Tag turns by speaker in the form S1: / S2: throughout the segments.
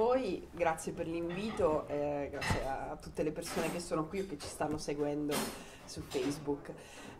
S1: voi, grazie per l'invito, eh, grazie a tutte le persone che sono qui o che ci stanno seguendo su Facebook.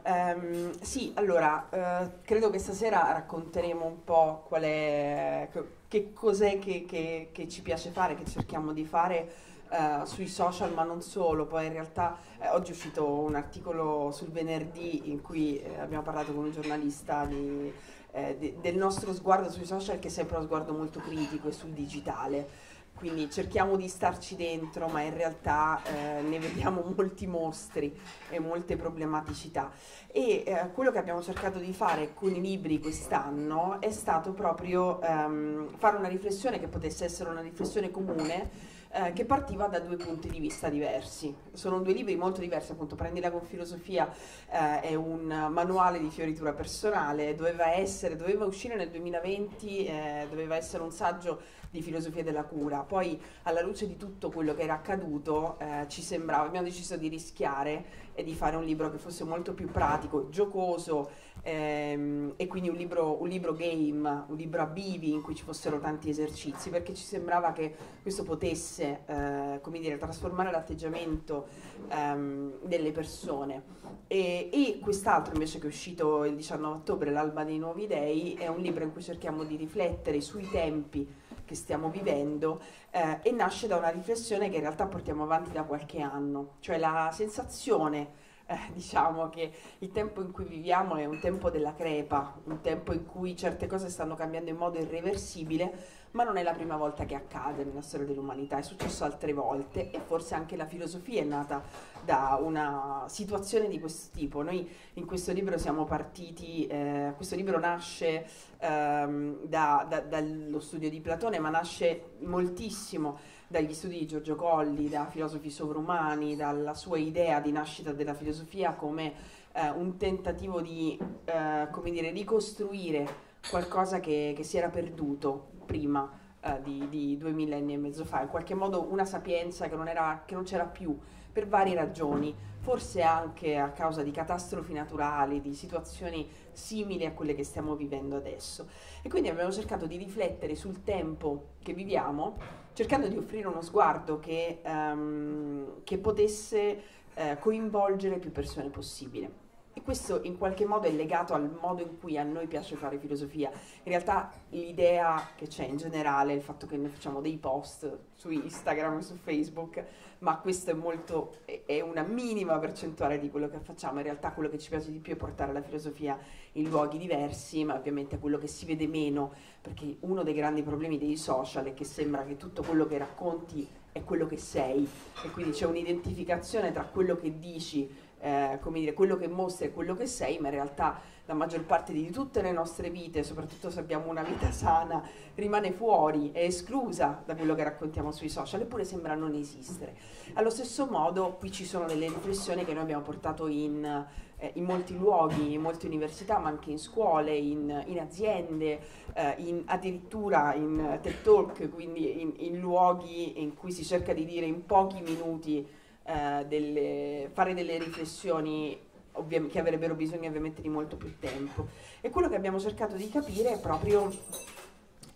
S1: Um, sì, allora, uh, credo che stasera racconteremo un po' qual è, che cos'è che, che, che ci piace fare, che cerchiamo di fare uh, sui social, ma non solo. Poi in realtà eh, oggi è uscito un articolo sul venerdì in cui eh, abbiamo parlato con un giornalista di, eh, de, del nostro sguardo sui social, che è sempre uno sguardo molto critico e sul digitale quindi cerchiamo di starci dentro, ma in realtà eh, ne vediamo molti mostri e molte problematicità. E eh, quello che abbiamo cercato di fare con i libri quest'anno è stato proprio ehm, fare una riflessione che potesse essere una riflessione comune eh, che partiva da due punti di vista diversi. Sono due libri molto diversi, appunto Prendila con filosofia eh, è un manuale di fioritura personale, doveva, essere, doveva uscire nel 2020, eh, doveva essere un saggio di filosofia della cura. Poi alla luce di tutto quello che era accaduto eh, ci sembrava, abbiamo deciso di rischiare e di fare un libro che fosse molto più pratico, giocoso ehm, e quindi un libro, un libro game, un libro a bivi in cui ci fossero tanti esercizi perché ci sembrava che questo potesse eh, come dire, trasformare l'atteggiamento ehm, delle persone. E, e, quest'altro invece che è uscito il 19 ottobre, L'alba dei nuovi dei, è un libro in cui cerchiamo di riflettere sui tempi che stiamo vivendo eh, e nasce da una riflessione che in realtà portiamo avanti da qualche anno, cioè la sensazione eh, diciamo che il tempo in cui viviamo è un tempo della crepa, un tempo in cui certe cose stanno cambiando in modo irreversibile, ma non è la prima volta che accade nella storia dell'umanità, è successo altre volte e forse anche la filosofia è nata da una situazione di questo tipo. Noi in questo libro siamo partiti, eh, questo libro nasce ehm, da, da, dallo studio di Platone, ma nasce moltissimo dagli studi di Giorgio Colli, da filosofi sovrumani, dalla sua idea di nascita della filosofia come eh, un tentativo di, eh, come dire, ricostruire qualcosa che, che si era perduto prima eh, di, di, due millenni e mezzo fa, in qualche modo una sapienza che non, era, che non c'era più per varie ragioni, forse anche a causa di catastrofi naturali, di situazioni simili a quelle che stiamo vivendo adesso. E quindi abbiamo cercato di riflettere sul tempo che viviamo, cercando di offrire uno sguardo che, um, che potesse uh, coinvolgere più persone possibile. E questo in qualche modo è legato al modo in cui a noi piace fare filosofia. In realtà l'idea che c'è in generale, il fatto che noi facciamo dei post su Instagram e su Facebook, ma questo è molto, è una minima percentuale di quello che facciamo. In realtà quello che ci piace di più è portare la filosofia in luoghi diversi, ma ovviamente quello che si vede meno, perché uno dei grandi problemi dei social è che sembra che tutto quello che racconti è quello che sei e quindi c'è un'identificazione tra quello che dici eh, come dire, quello che mostri è quello che sei, ma in realtà la maggior parte di tutte le nostre vite, soprattutto se abbiamo una vita sana, rimane fuori, è esclusa da quello che raccontiamo sui social, eppure sembra non esistere. Allo stesso modo qui ci sono delle riflessioni che noi abbiamo portato in, eh, in molti luoghi, in molte università, ma anche in scuole, in, in aziende, eh, in, addirittura in TED Talk, quindi in, in luoghi in cui si cerca di dire in pochi minuti eh, delle, fare delle riflessioni ovvi- che avrebbero bisogno ovviamente di molto più tempo. E quello che abbiamo cercato di capire è proprio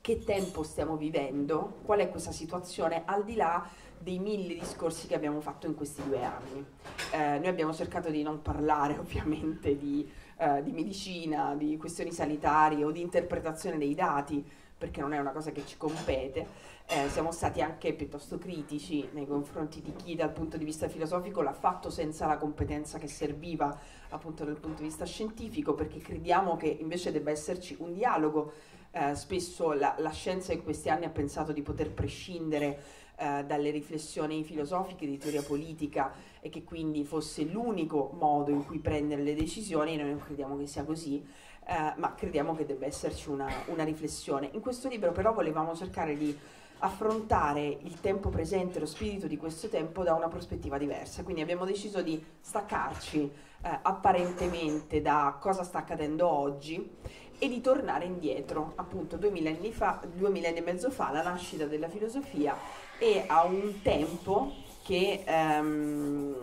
S1: che tempo stiamo vivendo, qual è questa situazione, al di là dei mille discorsi che abbiamo fatto in questi due anni. Eh, noi abbiamo cercato di non parlare ovviamente di, eh, di medicina, di questioni sanitarie o di interpretazione dei dati, perché non è una cosa che ci compete, eh, siamo stati anche piuttosto critici nei confronti di chi dal punto di vista filosofico l'ha fatto senza la competenza che serviva appunto dal punto di vista scientifico, perché crediamo che invece debba esserci un dialogo. Eh, spesso la, la, scienza in questi anni ha pensato di poter prescindere eh, dalle riflessioni filosofiche di teoria politica e che quindi fosse l'unico modo in cui prendere le decisioni, noi non crediamo che sia così. Eh, ma crediamo che debba esserci una, una riflessione. In questo libro però volevamo cercare di affrontare il tempo presente, lo spirito di questo tempo da una prospettiva diversa. Quindi abbiamo deciso di staccarci eh, apparentemente da cosa sta accadendo oggi e di tornare indietro, appunto due millenni fa, due millenni e mezzo fa, la nascita della filosofia e a un tempo che, ehm,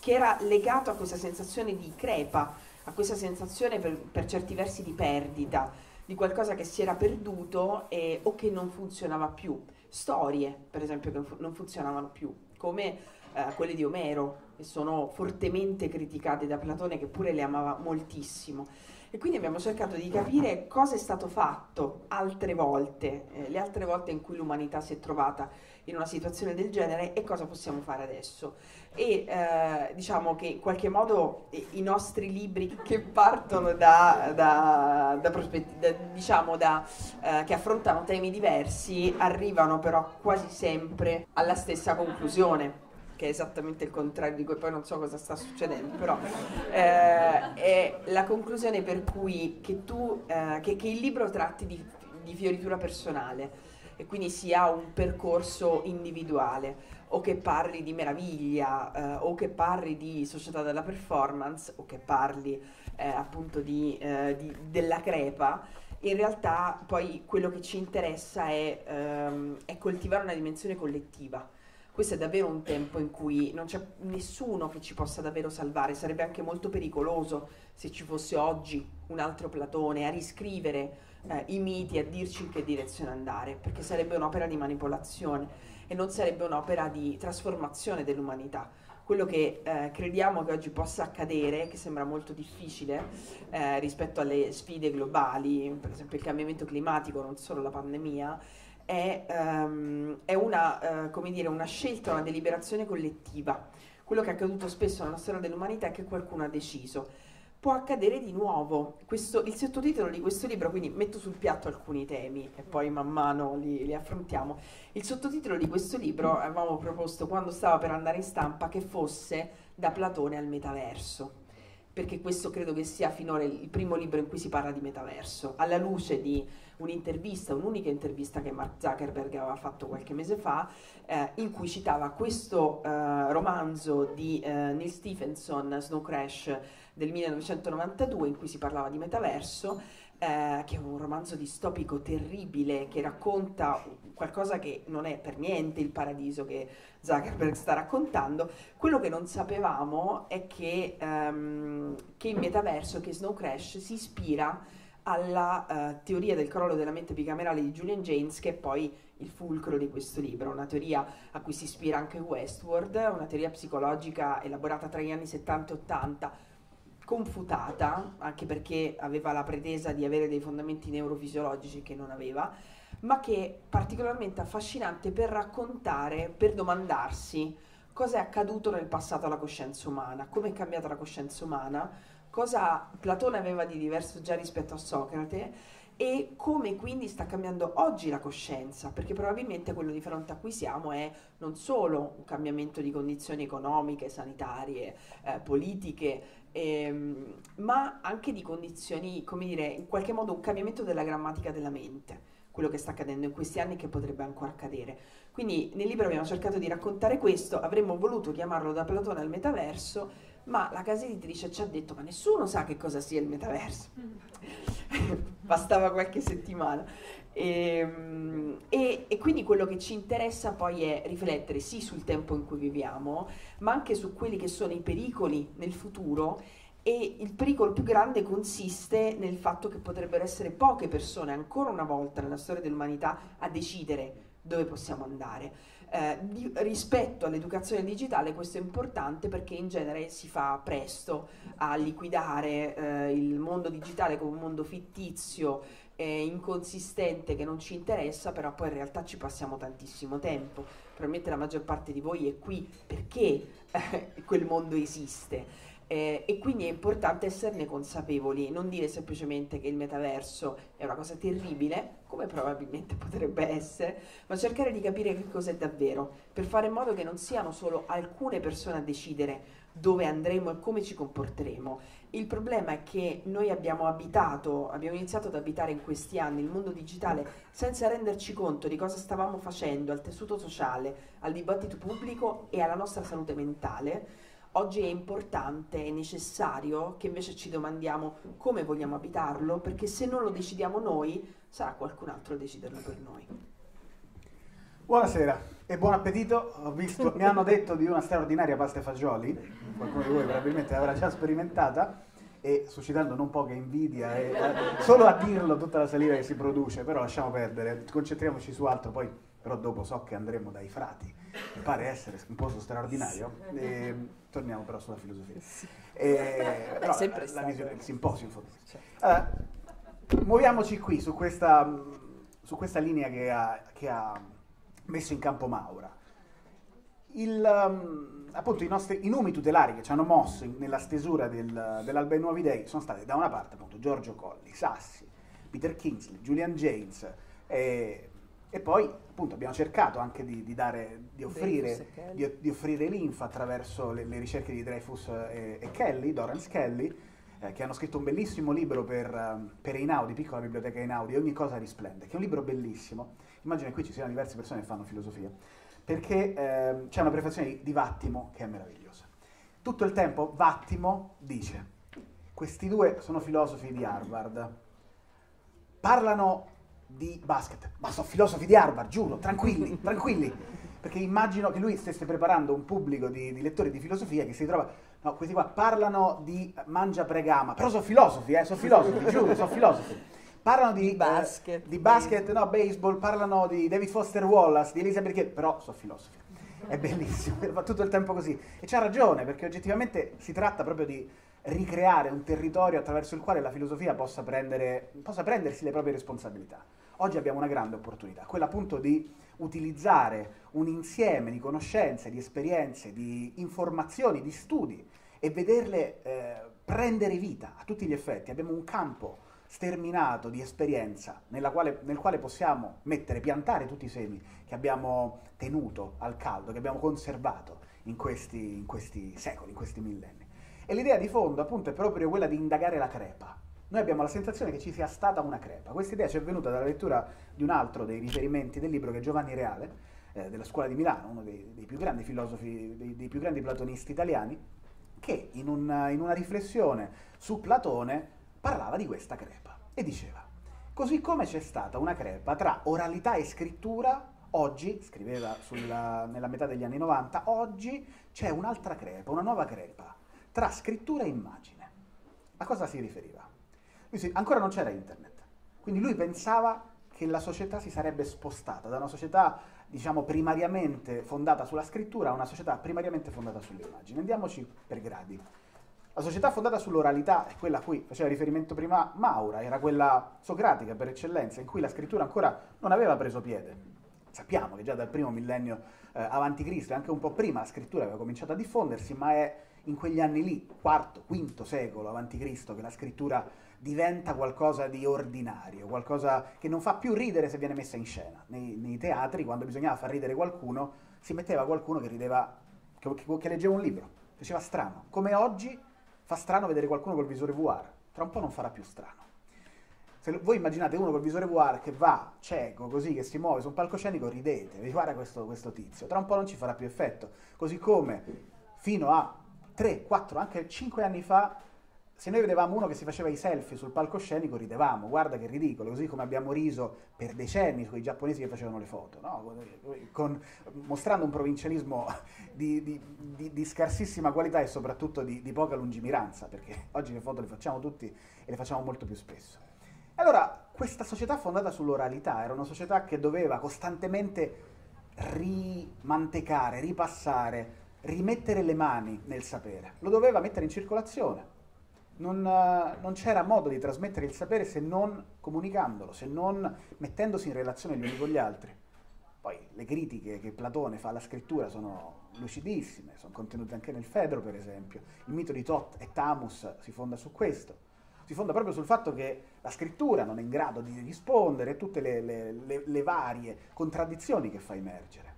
S1: che era legato a questa sensazione di crepa, a questa sensazione per, per certi versi di perdita, di qualcosa che si era perduto e, o che non funzionava più storie, per esempio, che non funzionavano più, come eh, quelle di Omero, che sono fortemente criticate da Platone, che pure le amava moltissimo. E quindi abbiamo cercato di capire cosa è stato fatto altre volte, eh, le altre volte in cui l'umanità si è trovata in una situazione del genere e cosa possiamo fare adesso. E eh, diciamo che in qualche modo i nostri libri che partono da, da, da, da diciamo da, eh, che affrontano temi diversi arrivano però quasi sempre alla stessa conclusione che è esattamente il contrario di cui poi non so cosa sta succedendo, però eh, è la conclusione per cui che, tu, eh, che, che il libro tratti di, di fioritura personale e quindi sia un percorso individuale o che parli di meraviglia eh, o che parli di società della performance o che parli eh, appunto di, eh, di, della crepa, in realtà poi quello che ci interessa è, ehm, è coltivare una dimensione collettiva. Questo è davvero un tempo in cui non c'è nessuno che ci possa davvero salvare, sarebbe anche molto pericoloso se ci fosse oggi un altro Platone a riscrivere eh, i miti, a dirci in che direzione andare, perché sarebbe un'opera di manipolazione e non sarebbe un'opera di trasformazione dell'umanità. Quello che eh, crediamo che oggi possa accadere, che sembra molto difficile eh, rispetto alle sfide globali, per esempio il cambiamento climatico, non solo la pandemia, è, um, è una, uh, dire, una, scelta, una deliberazione collettiva. Quello che è accaduto spesso nella storia dell'umanità è che qualcuno ha deciso. Può accadere di nuovo. Questo, il sottotitolo di questo libro, quindi metto sul piatto alcuni temi e poi man mano li, li affrontiamo. Il sottotitolo di questo libro avevamo proposto quando stava per andare in stampa che fosse Da Platone al metaverso perché questo credo che sia finora il primo libro in cui si parla di metaverso, alla luce di un'intervista, un'unica intervista che Mark Zuckerberg aveva fatto qualche mese fa, eh, in cui citava questo eh, romanzo di eh, Neil Stephenson, Snow Crash del 1992, in cui si parlava di metaverso, eh, che è un romanzo distopico terribile che racconta qualcosa che non è per niente il paradiso che Zuckerberg sta raccontando. Quello che non sapevamo è che, um, che il metaverso, che Snow Crash, si ispira alla uh, teoria del crollo della mente bicamerale di Julian James, che è poi il fulcro di questo libro, una teoria a cui si ispira anche Westward, una teoria psicologica elaborata tra gli anni 70 e 80, confutata, anche perché aveva la pretesa di avere dei fondamenti neurofisiologici che non aveva, ma che è particolarmente affascinante per raccontare, per domandarsi cosa è accaduto nel passato alla coscienza umana, come è cambiata la coscienza umana, cosa Platone aveva di diverso già rispetto a Socrate e come quindi sta cambiando oggi la coscienza, perché probabilmente quello di fronte a cui siamo è non solo un cambiamento di condizioni economiche, sanitarie, eh, politiche, ehm, ma anche di condizioni, come dire, in qualche modo un cambiamento della grammatica della mente, quello che sta accadendo in questi anni e che potrebbe ancora accadere. Quindi nel libro abbiamo cercato di raccontare questo, avremmo voluto chiamarlo da Platone al metaverso, ma la casa editrice ci ha detto ma nessuno sa che cosa sia il metaverso. Bastava qualche settimana. E, ehm, e, e, quindi quello che ci interessa poi è riflettere sì sul tempo in cui viviamo, ma anche su quelli che sono i pericoli nel futuro e il pericolo più grande consiste nel fatto che potrebbero essere poche persone ancora una volta nella storia dell'umanità a decidere dove possiamo andare. Eh, di, rispetto all'educazione digitale questo è importante perché in genere si fa presto a liquidare eh, il mondo digitale come un mondo fittizio e inconsistente che non ci interessa, però poi in realtà ci passiamo tantissimo tempo. Probabilmente la maggior parte di voi è qui perché eh, quel mondo esiste eh, e quindi è importante esserne consapevoli, non dire semplicemente che il metaverso è una cosa terribile, come probabilmente potrebbe essere, ma cercare di capire che cos'è davvero, per fare in modo che non siano solo alcune persone a decidere dove andremo e come ci comporteremo. Il problema è che noi abbiamo abitato, abbiamo iniziato ad abitare in questi anni il mondo digitale senza renderci conto di cosa stavamo facendo al tessuto sociale, al dibattito pubblico e alla nostra salute mentale Oggi è importante, è necessario che invece ci domandiamo come vogliamo abitarlo, perché se non lo decidiamo noi, sarà qualcun altro a deciderlo per noi.
S2: Buonasera e buon appetito. Visto, mi hanno detto di una straordinaria pasta e fagioli, qualcuno di voi probabilmente l'avrà già sperimentata e suscitando non poca invidia e, eh, solo a dirlo tutta la saliva che si produce, però lasciamo perdere, concentriamoci su altro, poi però dopo so che andremo dai frati, mi pare essere un posto straordinario, e, torniamo però sulla filosofia. E,
S1: È sempre
S2: la,
S1: stato.
S2: visione- il simposio in fondo. Allora, muoviamoci qui su questa, su questa linea che ha, che ha messo in campo Maura. Il, um, appunto, i, nostri, i numi tutelari che ci hanno mosso in- nella stesura del, dell'Alba Nuovi Dei sono stati da una parte appunto Giorgio Colli, Sassi, Peter Kingsley, Julian James e, e poi appunto abbiamo cercato anche di, di dare, di
S1: Dreyfus
S2: offrire, di, di offrire linfa attraverso le, le ricerche di Dreyfus e, e Kelly, Dorrance Kelly, eh, che hanno scritto un bellissimo libro per, ehm, per Einaudi, piccola biblioteca Einaudi, Ogni cosa risplende, che è un libro bellissimo. Immagino che qui ci siano diverse persone che fanno filosofia, perché ehm, c'è una prefazione di, di Vattimo che è meravigliosa. Tutto il tempo Vattimo dice, questi due sono filosofi di Harvard, parlano di basket, ma sono filosofi di Harvard, giuro, tranquilli, tranquilli, perché immagino che lui stesse preparando un pubblico di, di lettori di filosofia che si trova, no, questi qua parlano di mangia pregama, però sono filosofi, eh, sono filosofi, giuro, sono filosofi. Parlano di,
S1: Di basket,
S2: eh, di basket, no, baseball, parlano di David Foster Wallace, di Elizabeth Kelly, però sono filosofi. È bellissimo, fa tutto il tempo così. E c'ha ragione, perché oggettivamente si tratta proprio di ricreare un territorio attraverso il quale la filosofia possa, prendere, possa prendersi le proprie responsabilità. Oggi abbiamo una grande opportunità, quella appunto di utilizzare un insieme di conoscenze, di esperienze, di informazioni, di studi e vederle eh, prendere vita a tutti gli effetti. Abbiamo un campo sterminato di esperienza quale- nel quale possiamo mettere, piantare tutti i semi che abbiamo tenuto al caldo, che abbiamo conservato in questi, in questi secoli, in questi millenni. E l'idea di fondo appunto è proprio quella di indagare la crepa. Noi abbiamo la sensazione che ci sia stata una crepa. Questa idea ci è venuta dalla lettura di un altro dei riferimenti del libro che è Giovanni Reale, eh, della scuola di Milano, uno dei, dei più grandi filosofi, dei, dei più grandi platonisti italiani, che in, un- in una riflessione su Platone parlava di questa crepa e diceva, così come c'è stata una crepa tra oralità e scrittura, oggi, scriveva sulla- nella metà degli anni 90, oggi c'è un'altra crepa, una nuova crepa, tra scrittura e immagine. A cosa si riferiva? Lui si- ancora non c'era internet, quindi lui pensava che la società si sarebbe spostata da una società, diciamo, primariamente fondata sulla scrittura a una società primariamente fondata sull'immagine. Andiamoci per gradi. La società fondata sull'oralità è quella a cui faceva riferimento prima Maura, era quella socratica per eccellenza, in cui la scrittura ancora non aveva preso piede. Sappiamo che già dal primo millennio eh, avanti Cristo e anche un po' prima la scrittura aveva cominciato a diffondersi, ma è in quegli anni lì, quarto, quinto secolo avanti Cristo, che la scrittura diventa qualcosa di ordinario, qualcosa che non fa più ridere se viene messa in scena. Nei, nei teatri, quando bisognava far ridere qualcuno, si metteva qualcuno che rideva, che, che- leggeva un libro, faceva strano. Come oggi fa strano vedere qualcuno col visore VR, tra un po' non farà più strano. Se voi immaginate uno col visore VR che va cieco, così, che si muove su un palcoscenico, ridete, vi guarda questo, questo tizio, tra un po' non ci farà più effetto. Così come fino a 3, 4, anche 5 anni fa, se noi vedevamo uno che si faceva i selfie sul palcoscenico, ridevamo, guarda che ridicolo, così come abbiamo riso per decenni sui giapponesi che facevano le foto, no? Con- mostrando un provincialismo di, di- di- di scarsissima qualità e soprattutto di poca lungimiranza, perché oggi le foto le facciamo tutti e le facciamo molto più spesso. Allora, questa società fondata sull'oralità era una società che doveva costantemente rimantecare, ripassare, rimettere le mani nel sapere, lo doveva mettere in circolazione. Non, eh, non c'era modo di trasmettere il sapere se non comunicandolo, se non mettendosi in relazione gli uni con gli altri. Poi le critiche che Platone fa alla scrittura sono lucidissime, sono contenute anche nel Fedro, per esempio. Il mito di Tot e Tamus si fonda su questo. Si fonda proprio sul fatto che la scrittura non è in grado di rispondere a tutte le, le- le- le varie contraddizioni che fa emergere.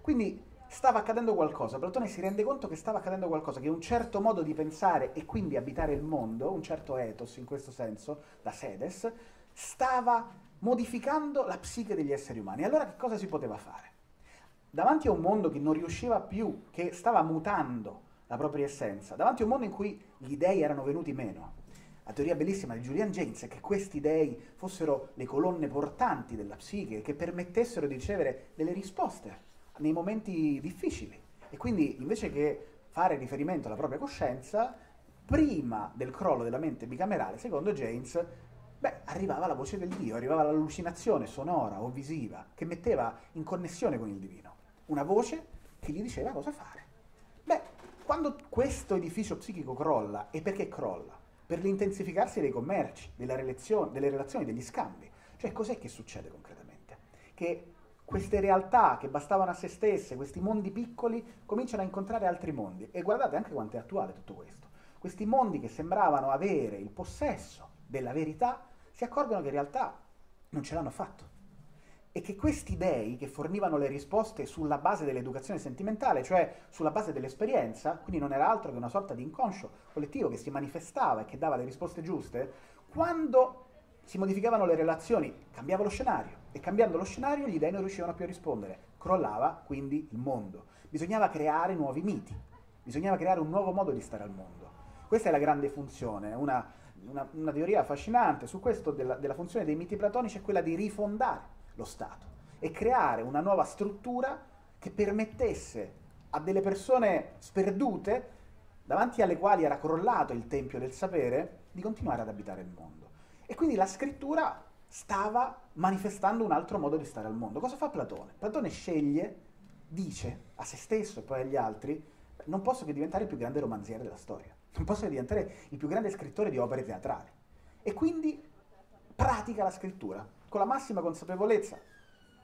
S2: Quindi stava accadendo qualcosa, Platone si rende conto che stava accadendo qualcosa, che un certo modo di pensare e quindi abitare il mondo, un certo ethos in questo senso, da sedes, stava modificando la psiche degli esseri umani. Allora che cosa si poteva fare? Davanti a un mondo che non riusciva più, che stava mutando la propria essenza, davanti a un mondo in cui gli dei erano venuti meno, la teoria bellissima di Julian James è che questi dei fossero le colonne portanti della psiche, che permettessero di ricevere delle risposte nei momenti difficili. E quindi invece che fare riferimento alla propria coscienza, prima del crollo della mente bicamerale, secondo James, Beh, arrivava la voce del Dio, arrivava l'allucinazione sonora o visiva che metteva in connessione con il divino. Una voce che gli diceva cosa fare. Beh, quando questo edificio psichico crolla, e perché crolla? Per l'intensificarsi dei commerci, delle relazioni, degli scambi. Cioè, cos'è che succede concretamente? Che queste realtà che bastavano a se stesse, questi mondi piccoli, cominciano a incontrare altri mondi. E guardate anche quanto è attuale tutto questo. Questi mondi che sembravano avere il possesso della verità, si accorgono che in realtà non ce l'hanno fatto. E che questi dei che fornivano le risposte sulla base dell'educazione sentimentale, cioè sulla base dell'esperienza, quindi non era altro che una sorta di inconscio collettivo che si manifestava e che dava le risposte giuste, quando si modificavano le relazioni, cambiava lo scenario e cambiando lo scenario gli dei non riuscivano più a rispondere. Crollava quindi il mondo. Bisognava creare nuovi miti, bisognava creare un nuovo modo di stare al mondo. Questa è la grande funzione, una, una, una teoria affascinante su questo della, della funzione dei miti platonici è quella di rifondare lo Stato e creare una nuova struttura che permettesse a delle persone sperdute, davanti alle quali era crollato il tempio del sapere, di continuare ad abitare il mondo. E quindi la scrittura stava manifestando un altro modo di stare al mondo. Cosa fa Platone? Platone sceglie, dice a se stesso e poi agli altri, non posso che diventare il più grande romanziere della storia, non posso che diventare il più grande scrittore di opere teatrali. E quindi pratica la scrittura con la massima consapevolezza,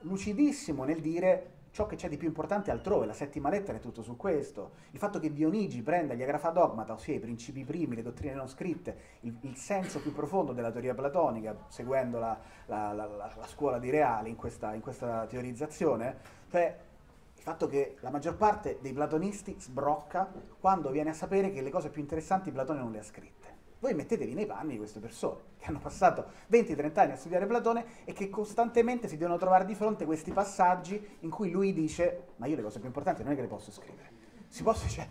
S2: lucidissimo nel dire ciò che c'è di più importante altrove, la settima lettera è tutto su questo, il fatto che Dionigi prenda gli agrafa dogmata, ossia i principi primi, le dottrine non scritte, il, il senso più profondo della teoria platonica, seguendo la, la, la, la scuola di Reale in questa, in questa teorizzazione, cioè il fatto che la maggior parte dei platonisti sbrocca quando viene a sapere che le cose più interessanti Platone non le ha scritte. Voi mettetevi nei panni di queste persone che hanno passato 20-30 anni a studiare Platone e che costantemente si devono trovare di fronte a questi passaggi in cui lui dice ma io le cose più importanti non è che le posso scrivere. Si possono, cioè,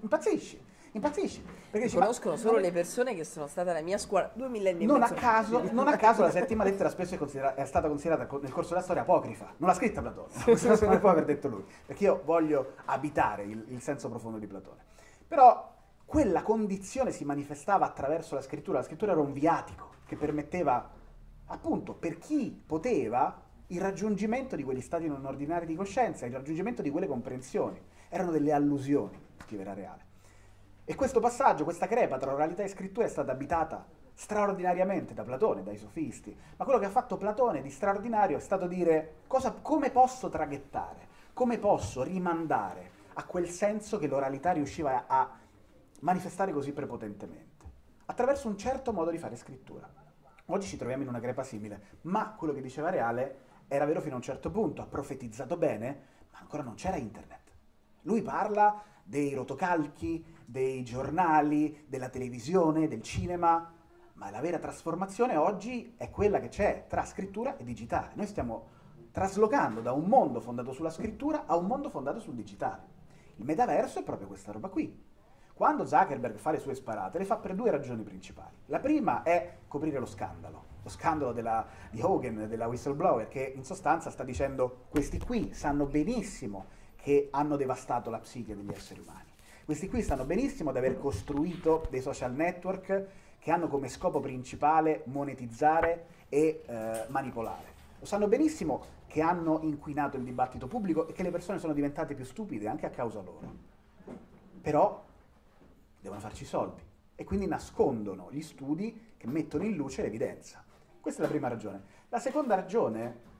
S2: impazzisci, impazzisci.
S1: Perché dice, conoscono solo le persone che sono state alla mia scuola due millenni
S2: non. A caso, non a caso la settima lettera spesso è, è, stata considerata nel corso della storia apocrifa. Non l'ha scritta Platone, questo non può aver detto lui, perché io voglio abitare il, il senso profondo di Platone. Però quella condizione si manifestava attraverso la scrittura. La scrittura era un viatico che permetteva, appunto, per chi poteva, il raggiungimento di quegli stati non ordinari di coscienza, il raggiungimento di quelle comprensioni. Erano delle allusioni, scriverà Reale. E questo passaggio, questa crepa tra oralità e scrittura è stata abitata straordinariamente da Platone, dai sofisti. Ma quello che ha fatto Platone di straordinario è stato dire cosa, come posso traghettare, come posso rimandare a quel senso che l'oralità riusciva a manifestare così prepotentemente, attraverso un certo modo di fare scrittura. Oggi ci troviamo in una crepa simile, ma quello che diceva Reale era vero fino a un certo punto, ha profetizzato bene, ma ancora non c'era internet. Lui parla dei rotocalchi, dei giornali, della televisione, del cinema, ma la vera trasformazione oggi è quella che c'è tra scrittura e digitale. Noi stiamo traslocando da un mondo fondato sulla scrittura a un mondo fondato sul digitale. Il metaverso è proprio questa roba qui. Quando Zuckerberg fa le sue sparate, le fa per due ragioni principali. La prima è coprire lo scandalo, lo scandalo della, di Hogan, della whistleblower, che in sostanza sta dicendo questi qui sanno benissimo che hanno devastato la psiche degli esseri umani. Questi qui sanno benissimo di aver costruito dei social network che hanno come scopo principale monetizzare e eh, manipolare. Lo sanno benissimo che hanno inquinato il dibattito pubblico e che le persone sono diventate più stupide anche a causa loro. Però devono farci soldi e quindi nascondono gli studi che mettono in luce l'evidenza. Questa è la prima ragione. La seconda ragione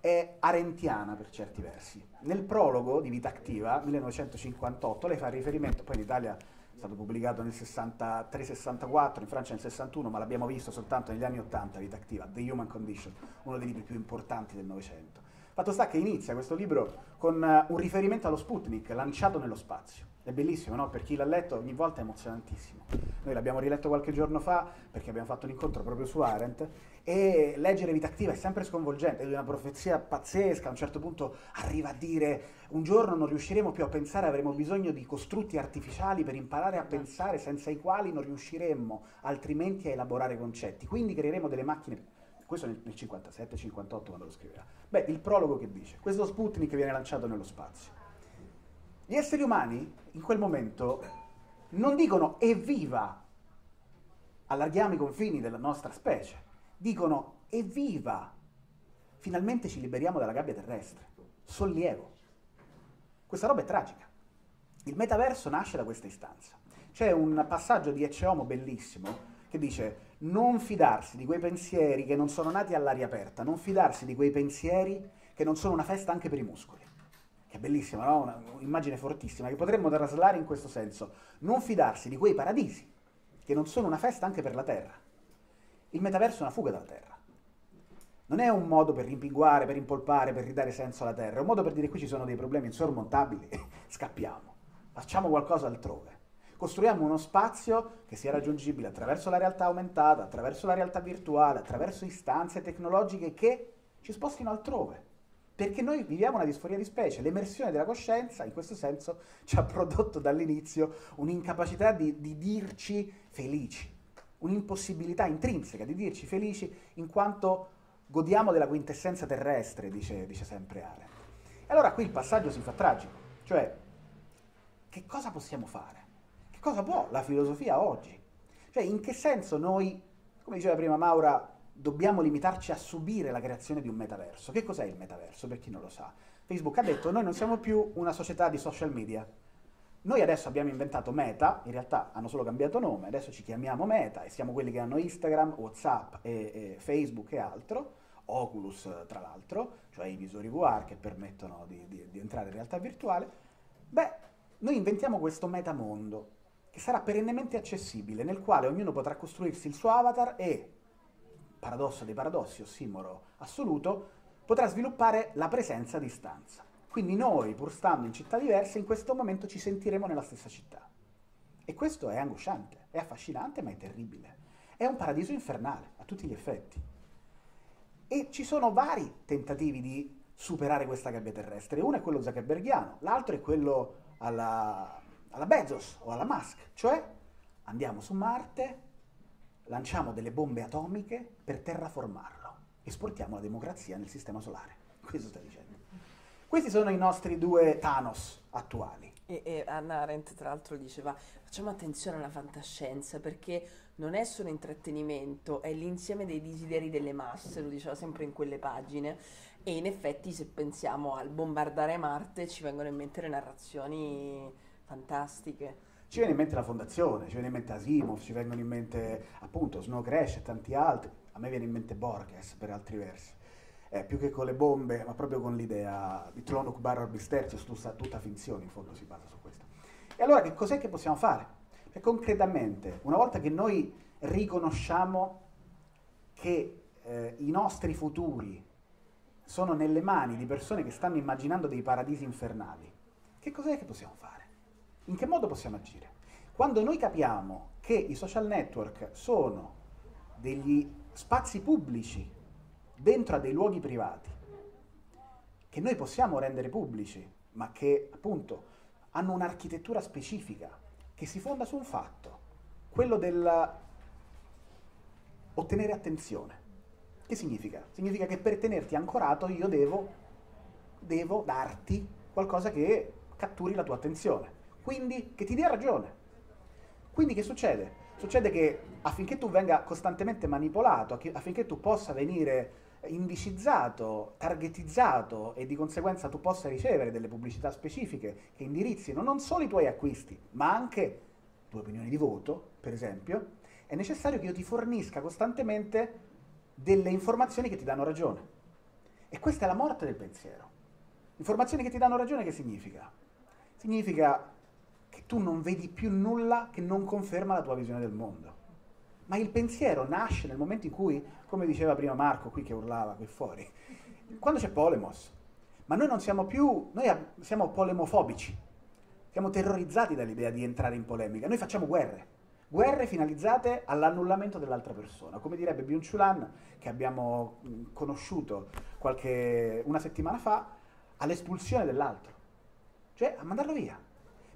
S2: è arentiana per certi versi. Nel prologo di Vita Attiva, 1958, lei fa riferimento, poi in Italia è stato pubblicato nel 63-64, in Francia nel 61, ma l'abbiamo visto soltanto negli anni 80, Vita Attiva, The Human Condition, uno dei libri più importanti del Novecento. Fatto sta che inizia questo libro con un riferimento allo Sputnik lanciato nello spazio. È bellissimo, no? Per chi l'ha letto ogni volta è emozionantissimo. Noi l'abbiamo riletto qualche giorno fa perché abbiamo fatto un incontro proprio su Arendt e leggere Vita Attiva è sempre sconvolgente, è una profezia pazzesca, a un certo punto arriva a dire un giorno non riusciremo più a pensare, avremo bisogno di costrutti artificiali per imparare a pensare senza i quali non riusciremmo altrimenti a elaborare concetti. Quindi creeremo delle macchine questo nel, nel 57-58 quando lo scriverà. Beh, il prologo che dice, questo Sputnik viene lanciato nello spazio gli esseri umani in quel momento non dicono evviva, allarghiamo i confini della nostra specie. dicono evviva, finalmente ci liberiamo dalla gabbia terrestre, sollievo. Questa roba è tragica. Il metaverso nasce da questa istanza. C'è un passaggio di Ecce bellissimo che dice non fidarsi di quei pensieri che non sono nati all'aria aperta, non fidarsi di quei pensieri che non sono una festa anche per i muscoli. Che è bellissima, no? Un'immagine fortissima che potremmo traslare in questo senso. Non fidarsi di quei paradisi che non sono una festa anche per la terra. Il metaverso è una fuga dalla terra. Non è un modo per rimpinguare, per impolpare, per ridare senso alla terra, è un modo per dire qui ci sono dei problemi insormontabili, scappiamo, facciamo qualcosa altrove costruiamo uno spazio che sia raggiungibile attraverso la realtà aumentata, attraverso la realtà virtuale, attraverso istanze tecnologiche che ci spostino altrove. Perché noi viviamo una disforia di specie, l'emersione della coscienza in questo senso ci ha prodotto dall'inizio un'incapacità di, di dirci felici, un'impossibilità intrinseca di dirci felici in quanto godiamo della quintessenza terrestre, dice, dice sempre Arendt. E allora qui il passaggio si fa tragico, cioè che cosa possiamo fare? cosa può la filosofia oggi? Cioè, in che senso noi, come diceva prima Maura, dobbiamo limitarci a subire la creazione di un metaverso? Che cos'è il metaverso, per chi non lo sa? Facebook ha detto, noi non siamo più una società di social media. Noi adesso abbiamo inventato Meta, in realtà hanno solo cambiato nome, adesso ci chiamiamo Meta e siamo quelli che hanno Instagram, Whatsapp e, e Facebook e altro, Oculus tra l'altro, cioè i visori VR che permettono di, di, di entrare in realtà virtuale. Beh, noi inventiamo questo metamondo che sarà perennemente accessibile, nel quale ognuno potrà costruirsi il suo avatar e, paradosso dei paradossi, ossimoro assoluto, potrà sviluppare la presenza a distanza. Quindi noi, pur stando in città diverse, in questo momento ci sentiremo nella stessa città. E questo è angosciante, è affascinante, ma è terribile. È un paradiso infernale, a tutti gli effetti. E ci sono vari tentativi di superare questa gabbia terrestre. Uno è quello zuckerbergiano, l'altro è quello alla, alla Bezos o alla Musk, cioè andiamo su Marte, lanciamo delle bombe atomiche per terraformarlo, esportiamo la democrazia nel sistema solare. Questo sta dicendo. Questi sono i nostri due Thanos attuali.
S1: E, e Anna Arendt tra l'altro diceva facciamo attenzione alla fantascienza perché non è solo intrattenimento, è l'insieme dei desideri delle masse, lo diceva sempre in quelle pagine. E in effetti se pensiamo al bombardare Marte ci vengono in mente le narrazioni fantastiche.
S2: Ci viene in mente la fondazione, ci viene in mente Asimov, ci vengono in mente appunto Snow Crash e tanti altri. A me viene in mente Borges per altri versi. Eh, più che con le bombe, ma proprio con l'idea di Tronuk Barra Bisterzius, tutta, tutta finzione in fondo si basa su questo. E allora che cos'è che possiamo fare? E concretamente, una volta che noi riconosciamo che eh, i nostri futuri sono nelle mani di persone che stanno immaginando dei paradisi infernali, che cos'è che possiamo fare? In che modo possiamo agire? Quando noi capiamo che i social network sono degli spazi pubblici dentro a dei luoghi privati, che noi possiamo rendere pubblici, ma che appunto hanno un'architettura specifica che si fonda su un fatto, quello del ottenere attenzione. Che significa? Significa che per tenerti ancorato io devo, devo darti qualcosa che catturi la tua attenzione. Quindi che ti dia ragione. Quindi che succede? Succede che affinché tu venga costantemente manipolato, affinché tu possa venire indicizzato, targetizzato e di conseguenza tu possa ricevere delle pubblicità specifiche che indirizzino non solo i tuoi acquisti, ma anche tue opinioni di voto, per esempio, è necessario che io ti fornisca costantemente delle informazioni che ti danno ragione. E questa è la morte del pensiero. Informazioni che ti danno ragione che significa? Significa tu non vedi più nulla che non conferma la tua visione del mondo. Ma il pensiero nasce nel momento in cui, come diceva prima Marco qui che urlava qui fuori, quando c'è polemos. Ma noi non siamo più, noi siamo polemofobici, siamo terrorizzati dall'idea di entrare in polemica, noi facciamo guerre, guerre finalizzate all'annullamento dell'altra persona, come direbbe Byung-Chul che abbiamo conosciuto qualche, una settimana fa, all'espulsione dell'altro, cioè a mandarlo via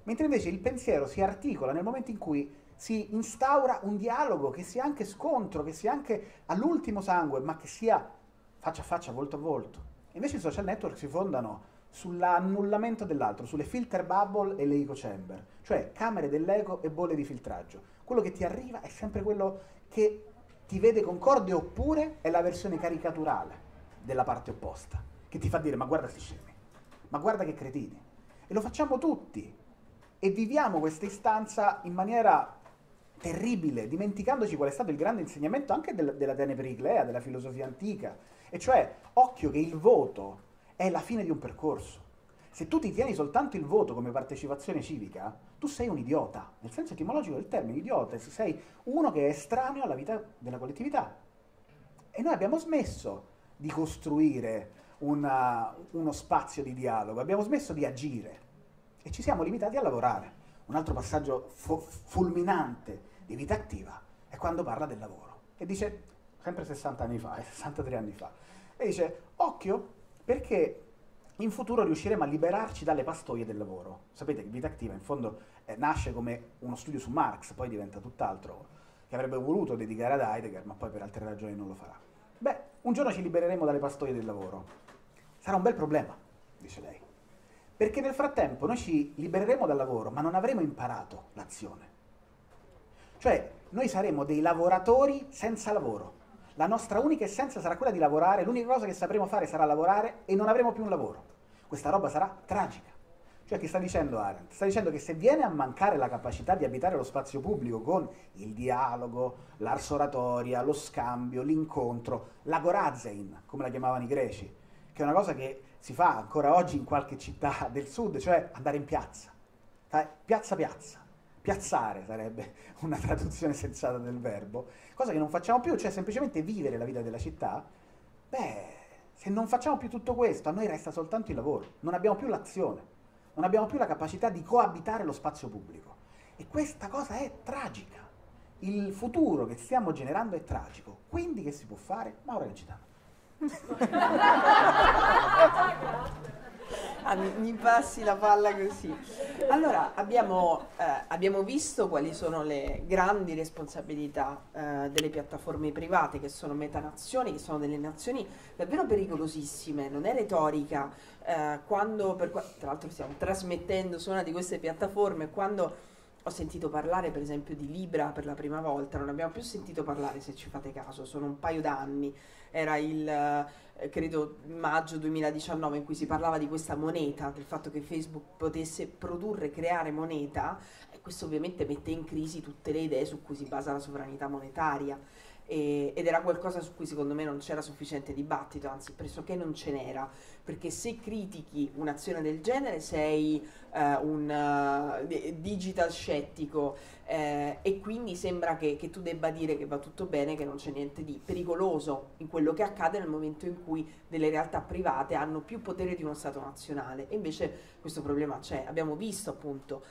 S2: mentre invece il pensiero si articola nel momento in cui si instaura un dialogo che sia anche scontro, che sia anche all'ultimo sangue, ma che sia faccia a faccia, volto a volto. Invece i social network si fondano sull'annullamento dell'altro, sulle filter bubble e le echo chamber, cioè camere dell'ego e bolle di filtraggio. Quello che ti arriva è sempre quello che ti vede concorde oppure è la versione caricaturale della parte opposta, che ti fa dire ma guarda sti scemi, ma guarda che cretini. E lo facciamo tutti. E viviamo questa istanza in maniera terribile, dimenticandoci qual è stato il grande insegnamento anche del, della Tenebriclea, della filosofia antica, e cioè occhio che il voto è la fine di un percorso. Se tu ti tieni soltanto il voto come partecipazione civica, tu sei un idiota, nel senso etimologico del termine, idiota, sei uno che è estraneo alla vita della collettività. E noi abbiamo smesso di costruire una, uno spazio di dialogo, abbiamo smesso di agire e ci siamo limitati a lavorare. Un altro passaggio fu- fulminante di vita attiva è quando parla del lavoro e dice, sempre 60 anni fa, 63 anni fa, e dice, occhio perché in futuro riusciremo a liberarci dalle pastoie del lavoro. Sapete che Vita Attiva in fondo eh, nasce come uno studio su Marx, poi diventa tutt'altro, che avrebbe voluto dedicare ad Heidegger, ma poi per altre ragioni non lo farà. Beh, un giorno ci libereremo dalle pastoie del lavoro. Sarà un bel problema, dice lei. Perché nel frattempo noi ci libereremo dal lavoro, ma non avremo imparato l'azione. Cioè, noi saremo dei lavoratori senza lavoro. La nostra unica essenza sarà quella di lavorare, l'unica cosa che sapremo fare sarà lavorare e non avremo più un lavoro. Questa roba sarà tragica. Cioè, che sta dicendo Arendt? Sta dicendo che se viene a mancare la capacità di abitare lo spazio pubblico con il dialogo, l'arsoratoria, lo scambio, l'incontro, l'agorazein, come la chiamavano i greci, che è una cosa che si fa ancora oggi in qualche città del sud, cioè andare in piazza. Piazza piazza. Piazzare sarebbe una traduzione sensata del verbo, cosa che non facciamo più, cioè semplicemente vivere la vita della città. Beh, se non facciamo più tutto questo, a noi resta soltanto il lavoro, non abbiamo più l'azione, non abbiamo più la capacità di coabitare lo spazio pubblico. E questa cosa è tragica. Il futuro che stiamo generando è tragico. Quindi che si può fare? Maura Incitano.
S1: Ah, mi, mi, passi la palla così. Allora, abbiamo, eh, abbiamo, visto quali sono le grandi responsabilità eh, delle piattaforme private, che sono metanazioni, che sono delle nazioni davvero pericolosissime, non è retorica. Eh, quando, per, tra l'altro stiamo trasmettendo su una di queste piattaforme, quando ho sentito parlare per esempio di Libra per la prima volta, non abbiamo più sentito parlare se ci fate caso, sono un paio d'anni, era il eh, credo maggio 2019 in cui si parlava di questa moneta, del fatto che Facebook potesse produrre, creare moneta e questo ovviamente mette in crisi tutte le idee su cui si basa la sovranità monetaria e, ed era qualcosa su cui secondo me non c'era sufficiente dibattito, anzi pressoché non ce n'era, perché se critichi un'azione del genere sei uh, un uh, digital scettico. Uh, e quindi sembra che, che, tu debba dire che va tutto bene, che non c'è niente di pericoloso in quello che accade nel momento in cui delle realtà private hanno più potere di uno Stato nazionale. E invece questo problema c'è. Abbiamo visto appunto,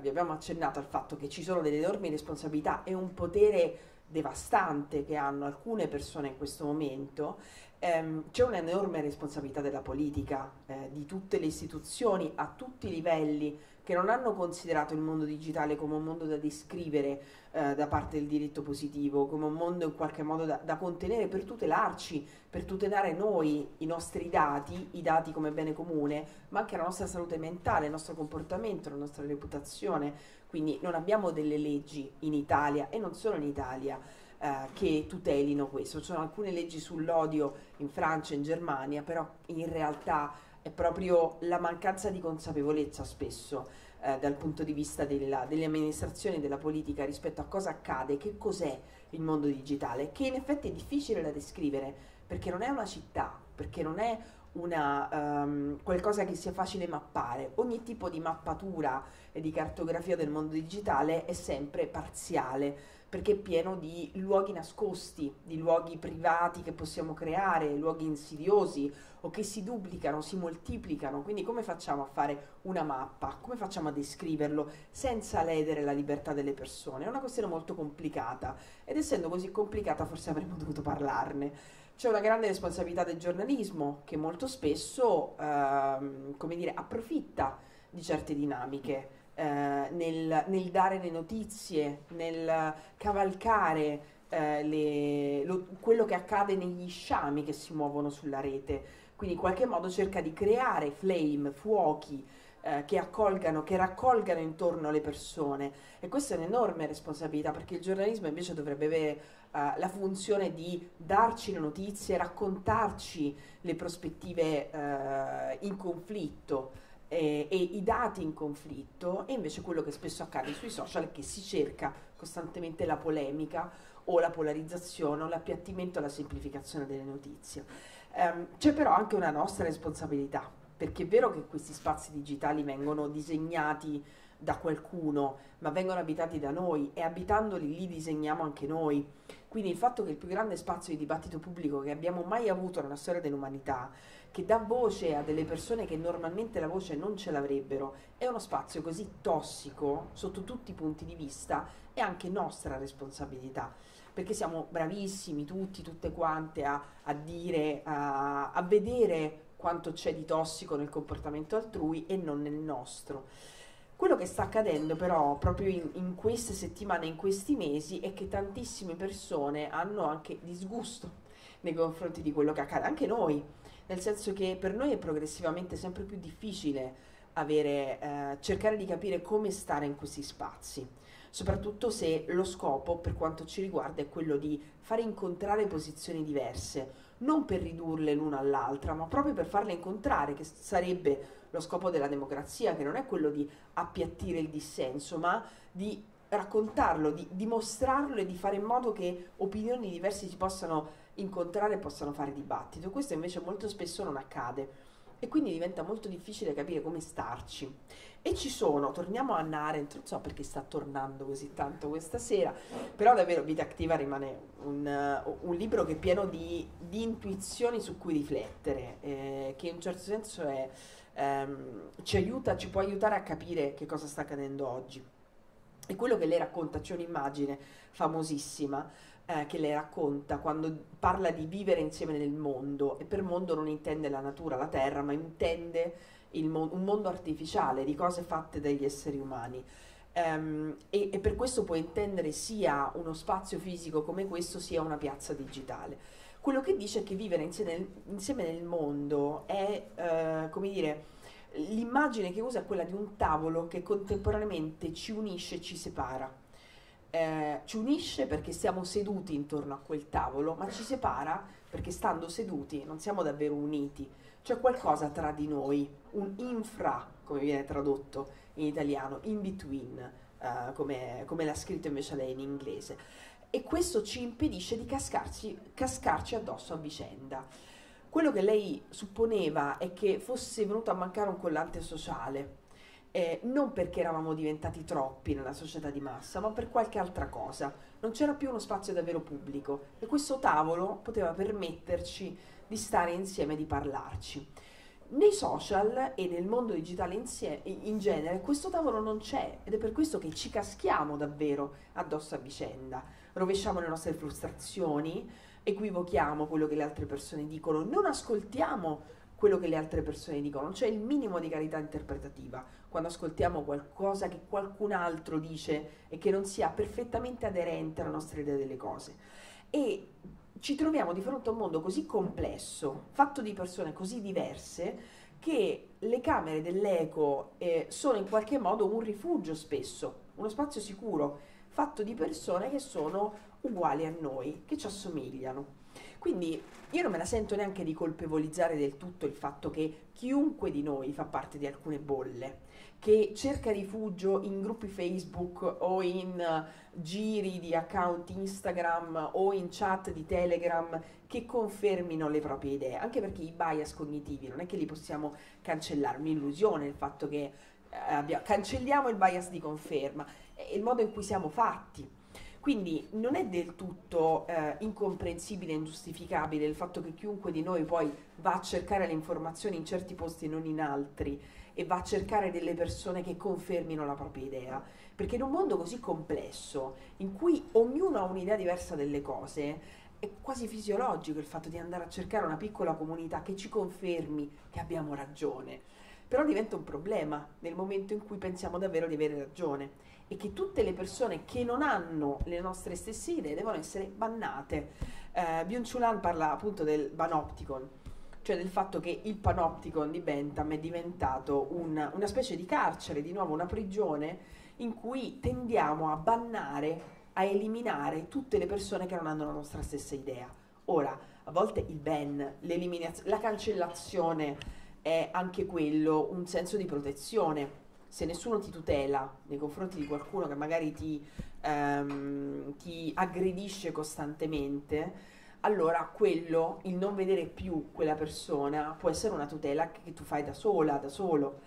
S1: vi abbiamo accennato al fatto che ci sono delle enormi responsabilità e un potere devastante che hanno alcune persone in questo momento, ehm, c'è un'enorme responsabilità della politica, eh, di tutte le istituzioni a tutti i livelli che non hanno considerato il mondo digitale come un mondo da descrivere eh, da parte del diritto positivo, come un mondo in qualche modo da, da, contenere per tutelarci, per tutelare noi, i nostri dati, i dati come bene comune, ma anche la nostra salute mentale, il nostro comportamento, la nostra reputazione. Quindi non abbiamo delle leggi in Italia e non solo in Italia eh, che tutelino questo. Ci sono alcune leggi sull'odio in Francia e in Germania, però in realtà è proprio la mancanza di consapevolezza spesso eh, dal punto di vista della, delle amministrazioni e della politica rispetto a cosa accade, che cos'è il mondo digitale, che in effetti è difficile da descrivere perché non è una città, perché non è una, um, qualcosa che sia facile mappare. Ogni tipo di mappatura e di cartografia del mondo digitale è sempre parziale perché è pieno di luoghi nascosti, di luoghi privati che possiamo creare, luoghi insidiosi o che si duplicano, si moltiplicano. Quindi come facciamo a fare una mappa? Come facciamo a descriverlo senza ledere la libertà delle persone? È una questione molto complicata ed essendo così complicata forse avremmo dovuto parlarne. C'è una grande responsabilità del giornalismo che molto spesso, ehm, come dire, approfitta di certe dinamiche eh, nel, nel, dare le notizie, nel cavalcare eh, le, lo, quello che accade negli sciami che si muovono sulla rete. Quindi in qualche modo cerca di creare flame, fuochi, eh, che accolgano, che raccolgano intorno le persone e questa è un'enorme responsabilità perché il giornalismo invece dovrebbe avere uh, la funzione di darci le notizie, raccontarci le prospettive uh, in conflitto e, e, i dati in conflitto e invece quello che spesso accade sui social è che si cerca costantemente la polemica o la polarizzazione o l'appiattimento o la semplificazione delle notizie. Um, c'è però anche una nostra responsabilità, perché è vero che questi spazi digitali vengono disegnati da qualcuno, ma vengono abitati da noi e abitandoli li disegniamo anche noi. Quindi il fatto che il più grande spazio di dibattito pubblico che abbiamo mai avuto nella storia dell'umanità, che dà voce a delle persone che normalmente la voce non ce l'avrebbero, è uno spazio così tossico sotto tutti i punti di vista, è anche nostra responsabilità perché siamo bravissimi tutti, tutte quante a, a dire, a, a vedere quanto c'è di tossico nel comportamento altrui e non nel nostro. Quello che sta accadendo però proprio in, in, queste settimane, in questi mesi, è che tantissime persone hanno anche disgusto nei confronti di quello che accade, anche noi, nel senso che per noi è progressivamente sempre più difficile avere, eh, cercare di capire come stare in questi spazi soprattutto se lo scopo per quanto ci riguarda è quello di fare incontrare posizioni diverse, non per ridurle l'una all'altra, ma proprio per farle incontrare, che sarebbe lo scopo della democrazia, che non è quello di appiattire il dissenso, ma di raccontarlo, di dimostrarlo e di fare in modo che opinioni diverse si possano incontrare e possano fare dibattito. Questo invece molto spesso non accade e quindi diventa molto difficile capire come starci. E ci sono, torniamo a Hannah Arendt, non so perché sta tornando così tanto questa sera, però davvero Vita Attiva rimane un, uh, un libro che è pieno di, di, intuizioni su cui riflettere, eh, che in un certo senso è, um, ci aiuta, ci può aiutare a capire che cosa sta accadendo oggi. E quello che lei racconta, c'è un'immagine famosissima, eh, che lei racconta quando parla di vivere insieme nel mondo e per mondo non intende la natura, la terra, ma intende mo- un mondo artificiale di cose fatte dagli esseri umani. Um, e, e, per questo può intendere sia uno spazio fisico come questo sia una piazza digitale. Quello che dice è che vivere insieme, insieme nel mondo è, uh, come dire, l'immagine che usa è quella di un tavolo che contemporaneamente ci unisce e ci separa eh, ci unisce perché siamo seduti intorno a quel tavolo, ma ci separa perché stando seduti non siamo davvero uniti. C'è qualcosa tra di noi, un infra, come viene tradotto in italiano, in between, eh, come, come l'ha scritto invece lei in inglese. E questo ci impedisce di cascarci, cascarci addosso a vicenda. Quello che lei supponeva è che fosse venuto a mancare un collante sociale, eh, non perché eravamo diventati troppi nella società di massa, ma per qualche altra cosa. Non c'era più uno spazio davvero pubblico e questo tavolo poteva permetterci di stare insieme, di parlarci. Nei social e nel mondo digitale insie- in genere questo tavolo non c'è ed è per questo che ci caschiamo davvero addosso a vicenda, rovesciamo le nostre frustrazioni, equivochiamo quello che le altre persone dicono, non ascoltiamo quello che le altre persone dicono, non c'è il minimo di carità interpretativa quando ascoltiamo qualcosa che qualcun altro dice e che non sia perfettamente aderente alla nostra idea delle cose. E ci troviamo di fronte a un mondo così complesso, fatto di persone così diverse, che le camere dell'eco eh, sono in qualche modo un rifugio spesso, uno spazio sicuro, fatto di persone che sono uguali a noi, che ci assomigliano. Quindi io non me la sento neanche di colpevolizzare del tutto il fatto che chiunque di noi fa parte di alcune bolle, che cerca rifugio in gruppi Facebook o in uh, giri di account Instagram o in chat di Telegram che confermino le proprie idee, anche perché i bias cognitivi non è che li possiamo cancellare, un'illusione il fatto che eh, abbia, cancelliamo il bias di conferma, è il modo in cui siamo fatti. Quindi non è del tutto eh, incomprensibile e ingiustificabile il fatto che chiunque di noi poi va a cercare le informazioni in certi posti e non in altri e va a cercare delle persone che confermino la propria idea. Perché in un mondo così complesso, in cui ognuno ha un'idea diversa delle cose, è quasi fisiologico il fatto di andare a cercare una piccola comunità che ci confermi che abbiamo ragione. Però diventa un problema nel momento in cui pensiamo davvero di avere ragione e che tutte le persone che non hanno le nostre stesse idee devono essere bannate. Eh, Byung-Chul Han parla appunto del Banopticon, cioè del fatto che il panopticon di Bentham è diventato un, una specie di carcere, di nuovo una prigione in cui tendiamo a bannare, a eliminare tutte le persone che non hanno la nostra stessa idea. Ora, a volte il ban, la cancellazione è anche quello un senso di protezione. Se nessuno ti tutela nei confronti di qualcuno che magari ti, ehm, ti aggredisce costantemente, allora quello, il non vedere più quella persona, può essere una tutela che tu fai da sola, da solo.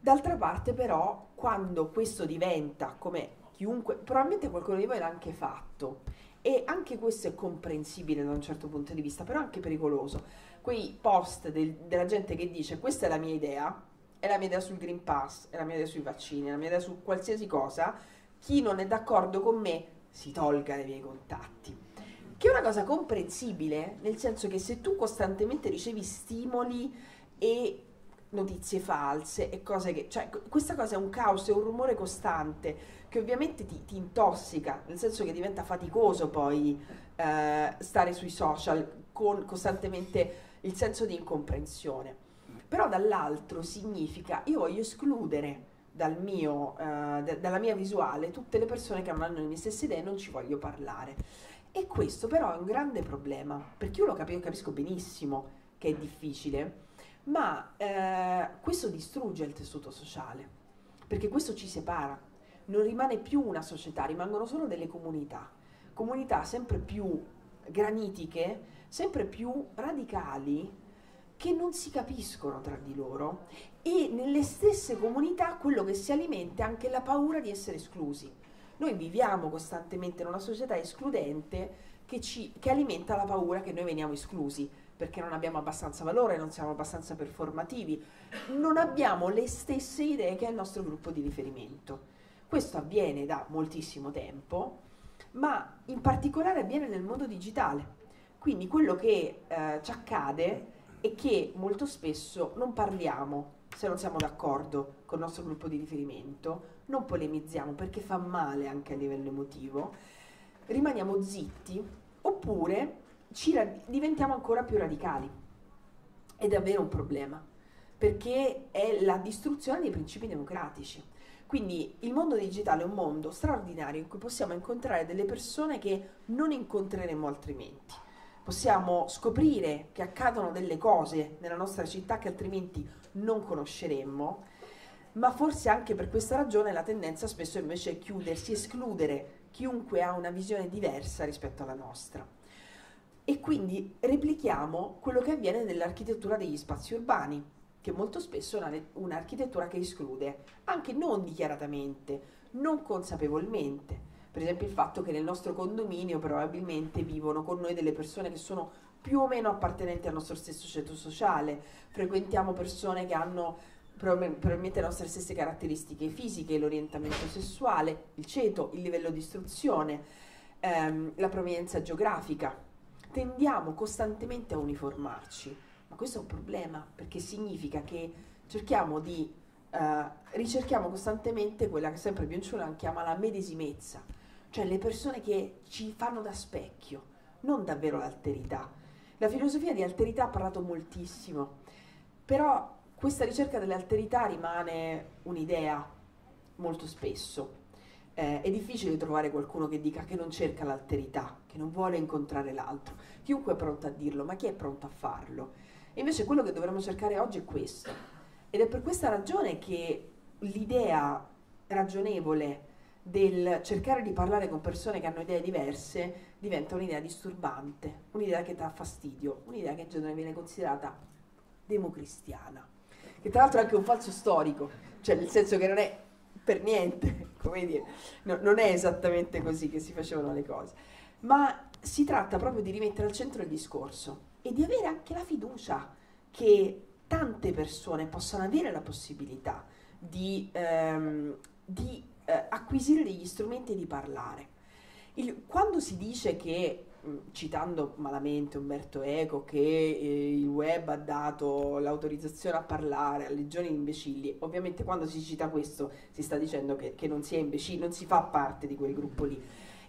S1: D'altra parte però, quando questo diventa, come chiunque, probabilmente qualcuno di voi l'ha anche fatto, e anche questo è comprensibile da un certo punto di vista, però anche pericoloso. Quei post del, della gente che dice questa è la mia idea, è la mia idea sul Green Pass, è la mia idea sui vaccini, è la mia idea su qualsiasi cosa, chi non è d'accordo con me si tolga dai miei contatti che è una cosa comprensibile, nel senso che se tu costantemente ricevi stimoli e notizie false e cose che... cioè questa cosa è un caos, è un rumore costante che ovviamente ti, ti intossica, nel senso che diventa faticoso poi eh, stare sui social con costantemente il senso di incomprensione. Però dall'altro significa io voglio escludere dal mio, eh, d- dalla mia visuale tutte le persone che non hanno le mie stesse idee e non ci voglio parlare. E questo però è un grande problema, perché io lo capisco, capisco benissimo che è difficile, ma eh, questo distrugge il tessuto sociale, perché questo ci separa. Non rimane più una società, rimangono solo delle comunità, comunità sempre più granitiche, sempre più radicali, che non si capiscono tra di loro e nelle stesse comunità quello che si alimenta è anche la paura di essere esclusi. Noi viviamo costantemente in una società escludente che, ci, che alimenta la paura che noi veniamo esclusi perché non abbiamo abbastanza valore, non siamo abbastanza performativi, non abbiamo le stesse idee che è il nostro gruppo di riferimento. Questo avviene da moltissimo tempo, ma in particolare avviene nel mondo digitale. Quindi quello che eh, ci accade è che molto spesso non parliamo se non siamo d'accordo con il nostro gruppo di riferimento, non polemizziamo perché fa male anche a livello emotivo, rimaniamo zitti oppure diventiamo ancora più radicali. È davvero un problema perché è la distruzione dei principi democratici. Quindi il mondo digitale è un mondo straordinario in cui possiamo incontrare delle persone che non incontreremo altrimenti. Possiamo scoprire che accadono delle cose nella nostra città che altrimenti non conosceremmo ma forse anche per questa ragione la tendenza spesso invece è chiudersi, escludere chiunque ha una visione diversa rispetto alla nostra. E quindi replichiamo quello che avviene nell'architettura degli spazi urbani, che molto spesso è una, un'architettura che esclude, anche non dichiaratamente, non consapevolmente. Per esempio il fatto che nel nostro condominio probabilmente vivono con noi delle persone che sono più o meno appartenenti al nostro stesso ceto sociale, frequentiamo persone che hanno probabilmente le nostre stesse caratteristiche fisiche, l'orientamento sessuale, il ceto, il livello di istruzione, ehm, la provenienza geografica. Tendiamo costantemente a uniformarci, ma questo è un problema perché significa che cerchiamo di eh, ricerchiamo costantemente quella che sempre Bianciulan chiama la medesimezza, cioè le persone che ci fanno da specchio, non davvero l'alterità. La filosofia di alterità ha parlato moltissimo, però questa ricerca dell'alterità rimane un'idea molto spesso. Eh, è difficile trovare qualcuno che dica che non cerca l'alterità, che non vuole incontrare l'altro. Chiunque è pronto a dirlo, ma chi è pronto a farlo? Invece quello che dovremmo cercare oggi è questo. Ed è per questa ragione che l'idea ragionevole del cercare di parlare con persone che hanno idee diverse diventa un'idea disturbante, un'idea che dà fastidio, un'idea che in genere viene considerata democristiana che tra l'altro è anche un falso storico, cioè nel senso che non è per niente, come dire, no, non è esattamente così che si facevano le cose, ma si tratta proprio di rimettere al centro il discorso e di avere anche la fiducia che tante persone possano avere la possibilità di, ehm, di eh, acquisire degli strumenti di parlare. Il, quando si dice che citando malamente Umberto Eco, che eh, il web ha dato l'autorizzazione a parlare a legioni di imbecilli, ovviamente quando si cita questo si sta dicendo che, che non si è imbecilli, non si fa parte di quel gruppo lì.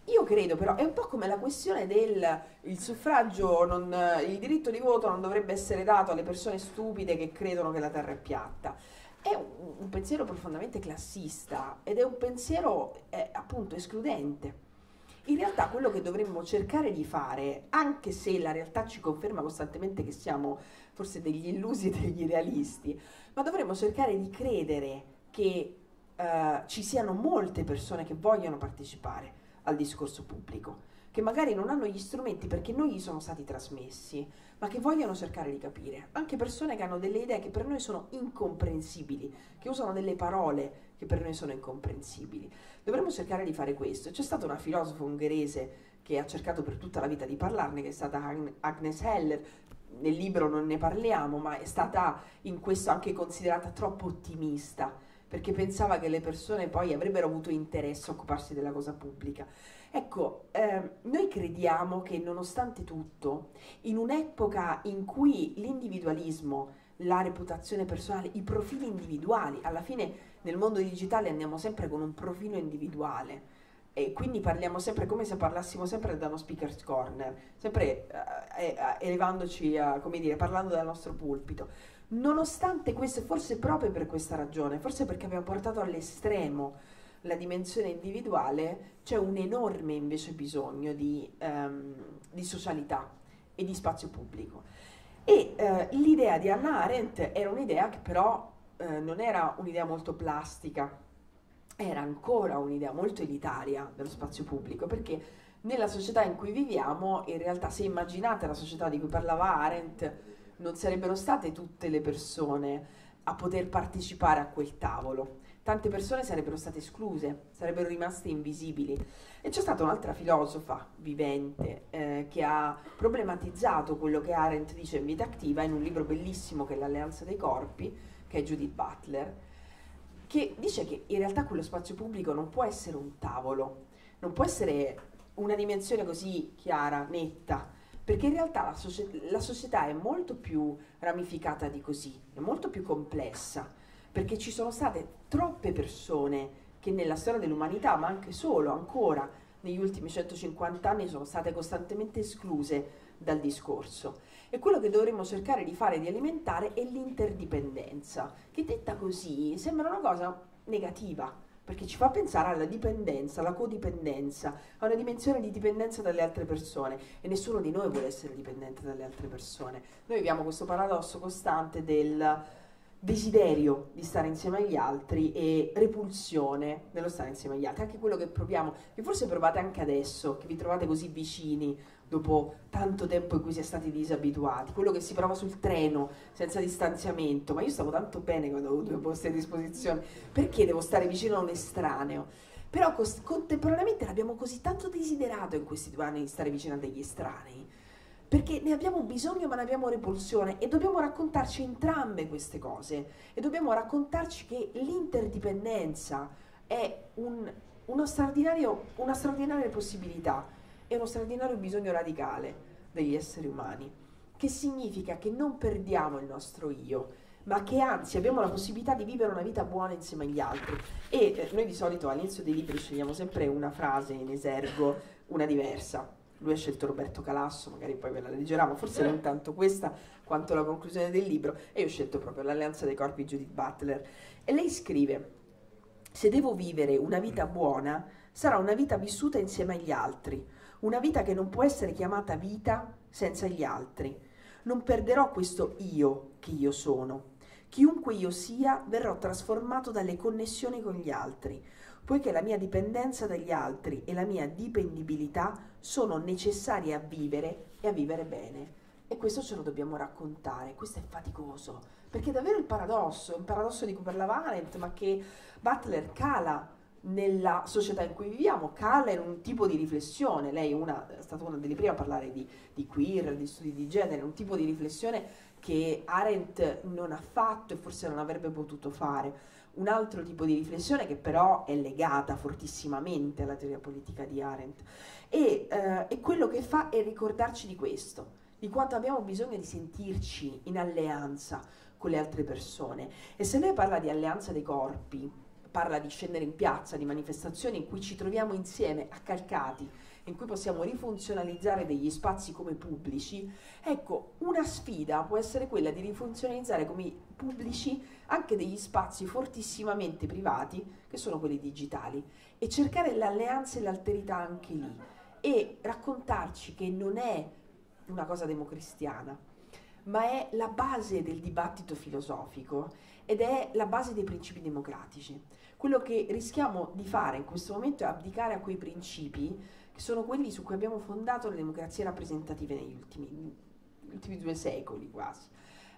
S1: io credo però, è un po' come la questione del suffragio, non, il diritto di voto non dovrebbe essere dato alle persone stupide che credono che la terra è piatta. È un, un pensiero profondamente classista ed è un pensiero eh, appunto escludente. In realtà quello che dovremmo cercare di fare, anche se la realtà ci conferma costantemente che siamo forse degli illusi e degli idealisti, ma dovremmo cercare di credere che eh, ci siano molte persone che vogliono partecipare al discorso pubblico, che magari non hanno gli strumenti perché non gli sono stati trasmessi, ma che vogliono cercare di capire. Anche persone che hanno delle idee che per noi sono incomprensibili, che usano delle parole che per noi sono incomprensibili. Dovremmo cercare di fare questo. C'è stata una filosofo ungherese che ha cercato per tutta la vita di parlarne, che è stata Agnes Heller. Nel libro non ne parliamo, ma è stata in questo anche considerata troppo ottimista, perché pensava che le persone poi avrebbero avuto interesse a occuparsi della cosa pubblica. Ecco, eh, noi crediamo che nonostante tutto, in un'epoca in cui l'individualismo, la reputazione personale, i profili individuali, alla fine nel mondo digitale andiamo sempre con un profilo individuale e quindi parliamo sempre come se parlassimo sempre da uno speaker's corner, sempre eh, elevandoci, a, come dire, parlando dal nostro pulpito. Nonostante questo, forse proprio per questa ragione, forse perché abbiamo portato all'estremo la dimensione individuale, c'è un enorme invece bisogno di, um, di socialità e di spazio pubblico. E uh, l'idea di Hannah Arendt era un'idea che però eh, non era un'idea molto plastica, era ancora un'idea molto elitaria dello spazio pubblico, perché nella società in cui viviamo, in realtà se immaginate la società di cui parlava Arendt, non sarebbero state tutte le persone a poter partecipare a quel tavolo. Tante persone sarebbero state escluse, sarebbero rimaste invisibili. E c'è stata un'altra filosofa vivente eh, che ha problematizzato quello che Arendt dice in vita attiva in un libro bellissimo che è L'alleanza dei corpi, che è Judith Butler, che dice che in realtà quello spazio pubblico non può essere un tavolo, non può essere una dimensione così chiara, netta, perché in realtà la, socie- la società è molto più ramificata di così, è molto più complessa, perché ci sono state troppe persone che nella storia dell'umanità, ma anche solo ancora negli ultimi 150 anni, sono state costantemente escluse dal discorso. E quello che dovremmo cercare di fare, di alimentare, è l'interdipendenza, che detta così sembra una cosa negativa, perché ci fa pensare alla dipendenza, alla codipendenza, a una dimensione di dipendenza dalle altre persone e nessuno di noi vuole essere dipendente dalle altre persone. Noi viviamo questo paradosso costante del desiderio di stare insieme agli altri e repulsione nello stare insieme agli altri, anche quello che proviamo, che forse provate anche adesso, che vi trovate così vicini dopo tanto tempo in cui si è stati disabituati, quello che si prova sul treno senza distanziamento, ma io stavo tanto bene quando ho avuto due posti a disposizione, perché devo stare vicino a un estraneo? Però contemporaneamente l'abbiamo così tanto desiderato in questi due anni di stare vicino a degli estranei, perché ne abbiamo bisogno ma ne abbiamo repulsione e dobbiamo raccontarci entrambe queste cose e dobbiamo raccontarci che l'interdipendenza è un, una straordinaria possibilità è uno straordinario bisogno radicale degli esseri umani, che significa che non perdiamo il nostro io, ma che anzi abbiamo la possibilità di vivere una vita buona insieme agli altri. E eh, noi di solito all'inizio dei libri scegliamo sempre una frase in esergo, una diversa. Lui ha scelto Roberto Calasso, magari poi ve la leggerà, ma forse non tanto questa quanto la conclusione del libro. E io ho scelto proprio l'Alleanza dei Corpi Judith Butler. E lei scrive, se devo vivere una vita buona, sarà una vita vissuta insieme agli altri una vita che non può essere chiamata vita senza gli altri. Non perderò questo io che io sono. Chiunque io sia, verrò trasformato dalle connessioni con gli altri, poiché la mia dipendenza dagli altri e la mia dipendibilità sono necessarie a vivere e a vivere bene. E questo ce lo dobbiamo raccontare, questo è faticoso, perché è davvero il paradosso, è un paradosso di cui parlava Arendt, ma che Butler cala nella società in cui viviamo cala in un tipo di riflessione. Lei una, è stata una delle prime a parlare di, di, queer, di studi di genere, un tipo di riflessione che Arendt non ha fatto e forse non avrebbe potuto fare. Un altro tipo di riflessione che però è legata fortissimamente alla teoria politica di Arendt. E, eh, e quello che fa è ricordarci di questo, di quanto abbiamo bisogno di sentirci in alleanza con le altre persone. E se lei parla di alleanza dei corpi, parla di scendere in piazza, di manifestazioni in cui ci troviamo insieme, accalcati, in cui possiamo rifunzionalizzare degli spazi come pubblici, ecco, una sfida può essere quella di rifunzionalizzare come pubblici anche degli spazi fortissimamente privati, che sono quelli digitali, e cercare l'alleanza e l'alterità anche lì, e raccontarci che non è una cosa democristiana, ma è la base del dibattito filosofico ed è la base dei principi democratici. Quello che rischiamo di fare in questo momento è abdicare a quei principi che sono quelli su cui abbiamo fondato le democrazie rappresentative negli ultimi, ultimi due secoli quasi.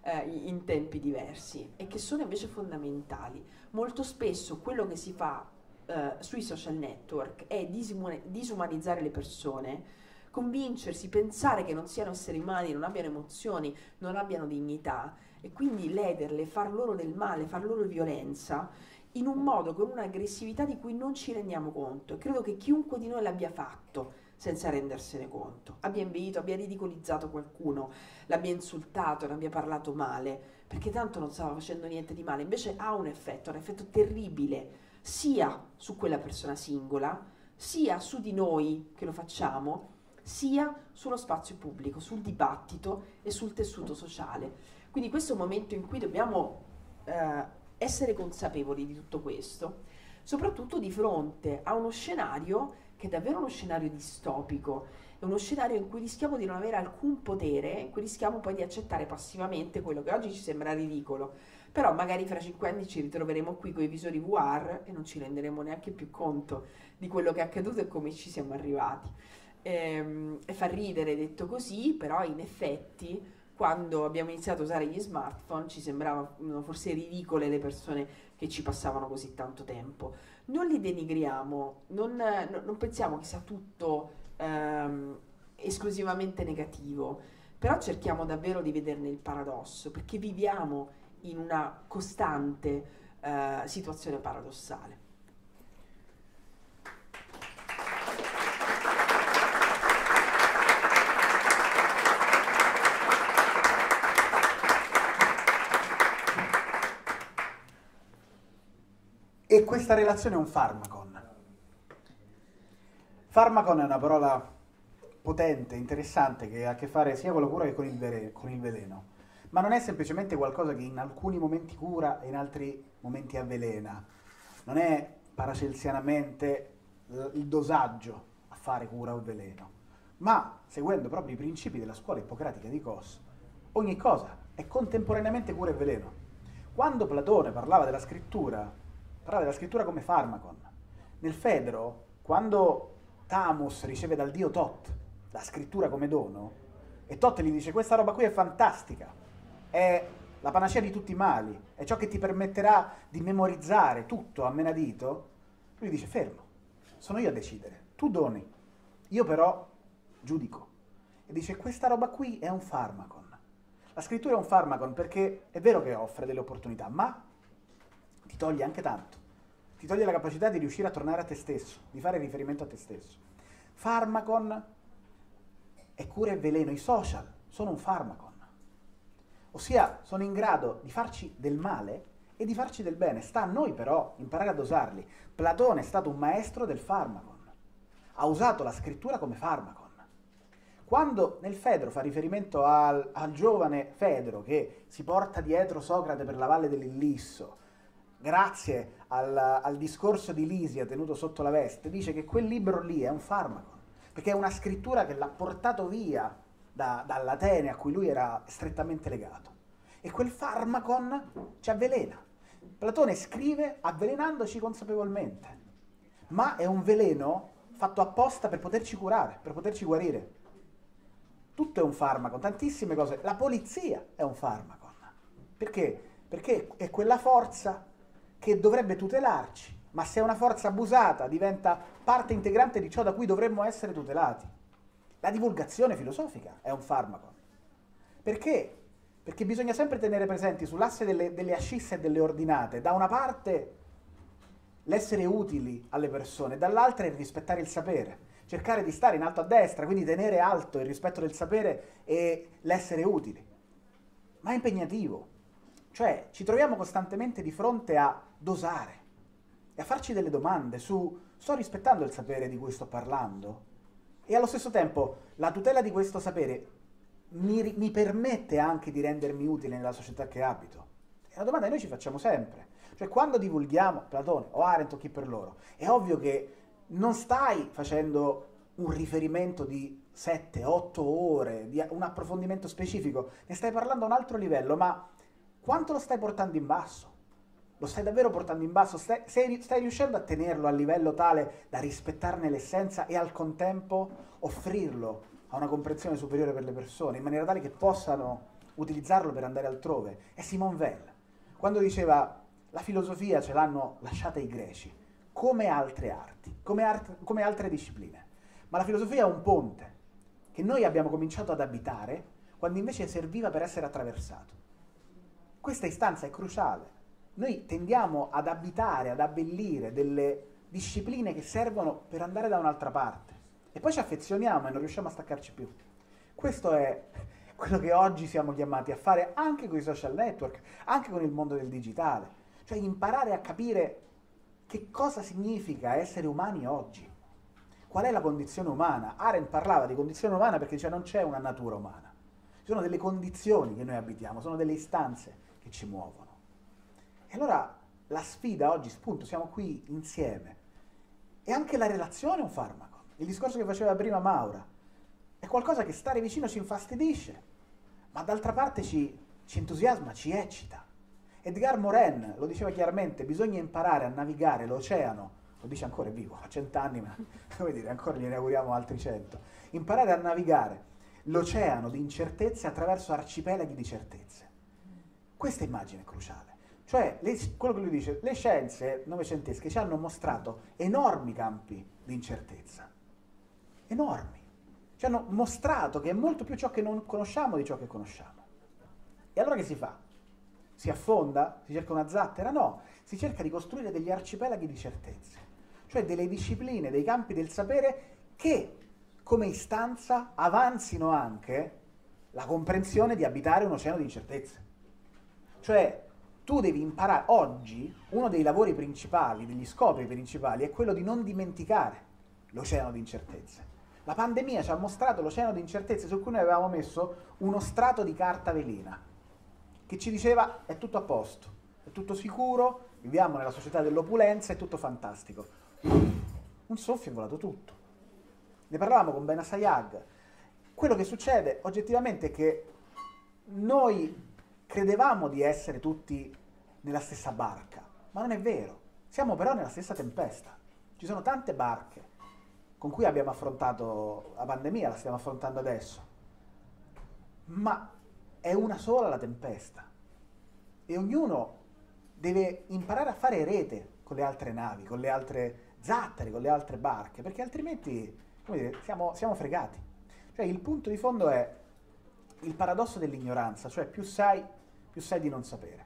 S1: Eh, in tempi diversi e che sono invece fondamentali. Molto spesso quello che si fa eh, sui social network è disumanizzare le persone, convincersi, pensare che non siano esseri umani, non abbiano emozioni, non abbiano dignità e quindi lederle, far loro del male, far loro violenza in un modo, con un'aggressività di cui non ci rendiamo conto. E credo che chiunque di noi l'abbia fatto senza rendersene conto. Abbia inviito, abbia ridicolizzato qualcuno, l'abbia insultato, ne abbia parlato male, perché tanto non stava facendo niente di male. Invece ha un effetto, un effetto terribile, sia su quella persona singola, sia su di noi che lo facciamo, sia sullo spazio pubblico, sul dibattito e sul tessuto sociale. Quindi questo è un momento in cui dobbiamo eh, essere consapevoli di tutto questo, soprattutto di fronte a uno scenario che è davvero uno scenario distopico, è uno scenario in cui rischiamo di non avere alcun potere, in cui rischiamo poi di accettare passivamente quello che oggi ci sembra ridicolo, però magari fra cinque anni ci ritroveremo qui con i visori VR e non ci renderemo neanche più conto di quello che è accaduto e come ci siamo arrivati. Ehm, e fa ridere detto così, però in effetti quando abbiamo iniziato a usare gli smartphone ci sembravano forse ridicole le persone che ci passavano così tanto tempo. Non li denigriamo, non, non pensiamo che sia tutto ehm, esclusivamente negativo, però cerchiamo davvero di vederne il paradosso, perché viviamo in una costante eh, situazione paradossale.
S2: E questa relazione è un farmacon. Farmacon è una parola potente, interessante, che ha a che fare sia con la cura che con il, veleno. Ma non è semplicemente qualcosa che in alcuni momenti cura e in altri momenti avvelena. Non è paracelsianamente il dosaggio a fare cura o veleno, ma seguendo proprio i principi della scuola ippocratica di Kos, ogni cosa è contemporaneamente cura e veleno. Quando Platone parlava della scrittura parlava della scrittura come farmacon. Nel Fedro, quando Tamus riceve dal dio Tot la scrittura come dono, e Tot gli dice questa roba qui è fantastica, è la panacea di tutti i mali, è ciò che ti permetterà di memorizzare tutto a menadito, lui dice fermo, sono io a decidere, tu doni, io però giudico. E dice questa roba qui è un farmacon. La scrittura è un farmacon perché è vero che offre delle opportunità, ma ti toglie anche tanto. Ti toglie la capacità di riuscire a tornare a te stesso, di fare riferimento a te stesso. Farmacon è cura e veleno, i social sono un farmacon. Ossia, sono in grado di farci del male e di farci del bene. Sta a noi però imparare a dosarli. Platone è stato un maestro del farmacon. Ha usato la scrittura come farmacon. Quando nel Fedro fa riferimento al, al giovane Fedro che si porta dietro Socrate per la valle dell'Illisso, grazie al, al, discorso di Lisia tenuto sotto la veste, dice che quel libro lì è un farmaco, perché è una scrittura che l'ha portato via da, dall'Atene a cui lui era strettamente legato. E quel farmacon ci avvelena. Platone scrive avvelenandoci consapevolmente, ma è un veleno fatto apposta per poterci curare, per poterci guarire. Tutto è un farmaco, tantissime cose. La polizia è un farmaco. Perché? Perché è quella forza che dovrebbe tutelarci, ma se è una forza abusata diventa parte integrante di ciò da cui dovremmo essere tutelati. La divulgazione filosofica è un farmaco. Perché? Perché bisogna sempre tenere presenti sull'asse delle, delle ascisse e delle ordinate, da una parte l'essere utili alle persone, dall'altra il rispettare il sapere, cercare di stare in alto a destra, quindi tenere alto il rispetto del sapere e l'essere utili. Ma è impegnativo, cioè ci troviamo costantemente di fronte a dosare. e a farci delle domande su sto rispettando il sapere di cui sto parlando e allo stesso tempo la tutela di questo sapere mi, mi permette anche di rendermi utile nella società che abito. È una domanda che noi ci facciamo sempre. Cioè quando divulghiamo Platone o Arendt o chi per loro, è ovvio che non stai facendo un riferimento di 7-8 ore, di un approfondimento specifico, ne stai parlando a un altro livello, ma quanto lo stai portando in basso? Lo stai davvero portando in basso? Stai, stai, stai riuscendo a tenerlo a livello tale da rispettarne l'essenza e al contempo offrirlo a una comprensione superiore per le persone, in maniera tale che possano utilizzarlo per andare altrove? È Simone Weil, quando diceva la filosofia ce l'hanno lasciata i greci, come altre arti, come, art- come altre discipline. Ma la filosofia è un ponte che noi abbiamo cominciato ad abitare quando invece serviva per essere attraversato. Questa istanza è cruciale. Noi tendiamo ad abitare, ad abbellire delle discipline che servono per andare da un'altra parte e poi ci affezioniamo e non riusciamo a staccarci più. Questo è quello che oggi siamo chiamati a fare anche con i social network, anche con il mondo del digitale, cioè imparare a capire che cosa significa essere umani oggi. Qual è la condizione umana? Arendt parlava di condizione umana perché cioè non c'è una natura umana. Ci sono delle condizioni che noi abitiamo, sono delle istanze che ci muovono. E allora la sfida oggi, spunto, siamo qui insieme. E anche la relazione è un farmaco. Il discorso che faceva prima Maura è qualcosa che stare vicino ci infastidisce, ma d'altra parte ci, ci entusiasma, ci eccita. Edgar Morin lo diceva chiaramente, bisogna imparare a navigare l'oceano, lo dice ancora, è vivo, ha cent'anni, ma come dire, ancora gliene auguriamo altri cento, imparare a navigare l'oceano di incertezze attraverso arcipelaghi di certezze. Questa immagine è cruciale. Cioè, le, quello che lui dice, le scienze novecentesche ci hanno mostrato enormi campi di incertezza. Enormi. Ci hanno mostrato che è molto più ciò che non conosciamo di ciò che conosciamo. E allora che si fa? Si affonda? Si cerca una zattera? No, si cerca di costruire degli arcipelaghi di certezze, cioè delle discipline, dei campi del sapere che come istanza avanzino anche la comprensione di abitare un oceano di incertezze. Cioè, tu devi imparare, oggi uno dei lavori principali, degli scopi principali, è quello di non dimenticare l'oceano di incertezze. La pandemia ci ha mostrato l'oceano di incertezze su cui noi avevamo messo uno strato di carta velina, che ci diceva è tutto a posto, è tutto sicuro, viviamo nella società dell'opulenza, è tutto fantastico. Un soffio è volato tutto. Ne parlavamo con Bena Sayag. Quello che succede oggettivamente è che noi credevamo di essere tutti nella stessa barca, ma non è vero. Siamo però nella stessa tempesta. Ci sono tante barche con cui abbiamo affrontato la pandemia, la stiamo affrontando adesso, ma è una sola la tempesta e ognuno deve imparare a fare rete con le altre navi, con le altre zattere, con le altre barche, perché altrimenti dire, siamo, siamo fregati. Cioè il punto di fondo è il paradosso dell'ignoranza, cioè più sai più sai di non sapere.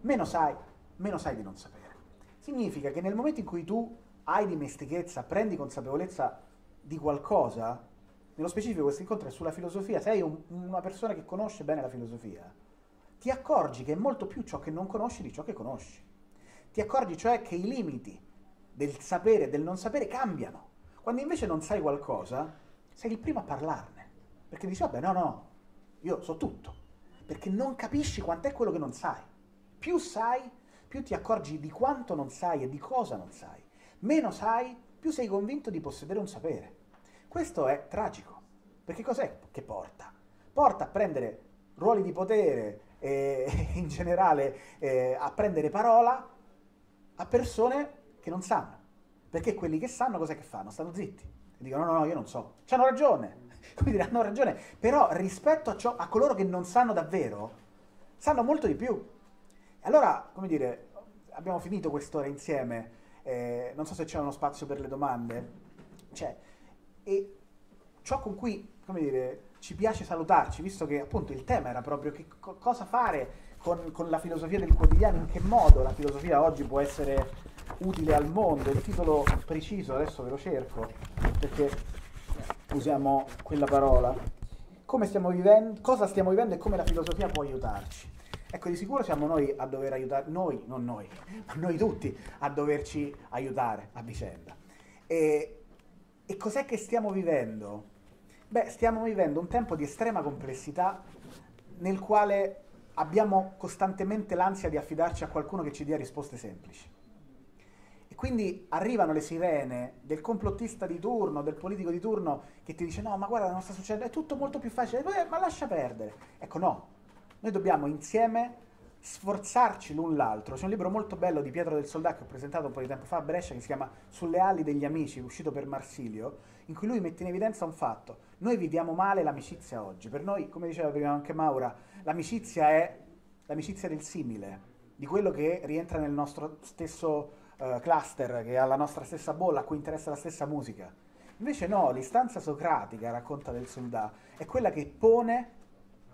S2: Meno sai, meno sai di non sapere. Significa che nel momento in cui tu hai dimestichezza, prendi consapevolezza di qualcosa, nello specifico questo incontro è sulla filosofia, sei un, una persona che conosce bene la filosofia, ti accorgi che è molto più ciò che non conosci di ciò che conosci. Ti accorgi cioè che i limiti del sapere e del non sapere cambiano. Quando invece non sai qualcosa, sei il primo a parlarne. Perché dici, vabbè, no, no, io so tutto perché non capisci quant'è quello che non sai. Più sai, più ti accorgi di quanto non sai e di cosa non sai. Meno sai, più sei convinto di possedere un sapere. Questo è tragico, perché cos'è che porta? Porta a prendere ruoli di potere e in generale eh, a prendere parola a persone che non sanno. Perché quelli che sanno cos'è che fanno? Stanno zitti. E dicono no, no, io non so. C'hanno ragione come dire, hanno ragione, però rispetto a, ciò, a coloro che non sanno davvero, sanno molto di più. Allora, come dire, abbiamo finito quest'ora insieme, eh, non so se c'è uno spazio per le domande, cioè, e ciò con cui, come dire, ci piace salutarci, visto che appunto il tema era proprio che co- cosa fare con, con, la filosofia del quotidiano, in che modo la filosofia oggi può essere utile al mondo. Il titolo preciso, adesso ve lo cerco, perché usiamo quella parola, stiamo vivendo, cosa stiamo vivendo e come la filosofia può aiutarci. Ecco, di sicuro siamo noi a dover aiutare, noi, non noi, ma noi tutti a doverci aiutare a vicenda. E, e cos'è che stiamo vivendo? Beh, stiamo vivendo un tempo di estrema complessità nel quale abbiamo costantemente l'ansia di affidarci a qualcuno che ci dia risposte semplici. Quindi arrivano le sirene del complottista di turno, del politico di turno che ti dice no, ma guarda, non sta succedendo, è tutto molto più facile, ma lascia perdere. Ecco, no, noi dobbiamo insieme sforzarci l'un l'altro. C'è un libro molto bello di Pietro del Soldato che ho presentato un po' di tempo fa a Brescia che si chiama Sulle ali degli amici, uscito per Marsilio, in cui lui mette in evidenza un fatto. Noi viviamo male l'amicizia oggi. Per noi, come diceva prima anche Maura, l'amicizia è l'amicizia del simile, di quello che rientra nel nostro stesso uh, cluster, che ha la nostra stessa bolla, a cui interessa la stessa musica. Invece no, l'istanza socratica, racconta del Soldato, è quella che pone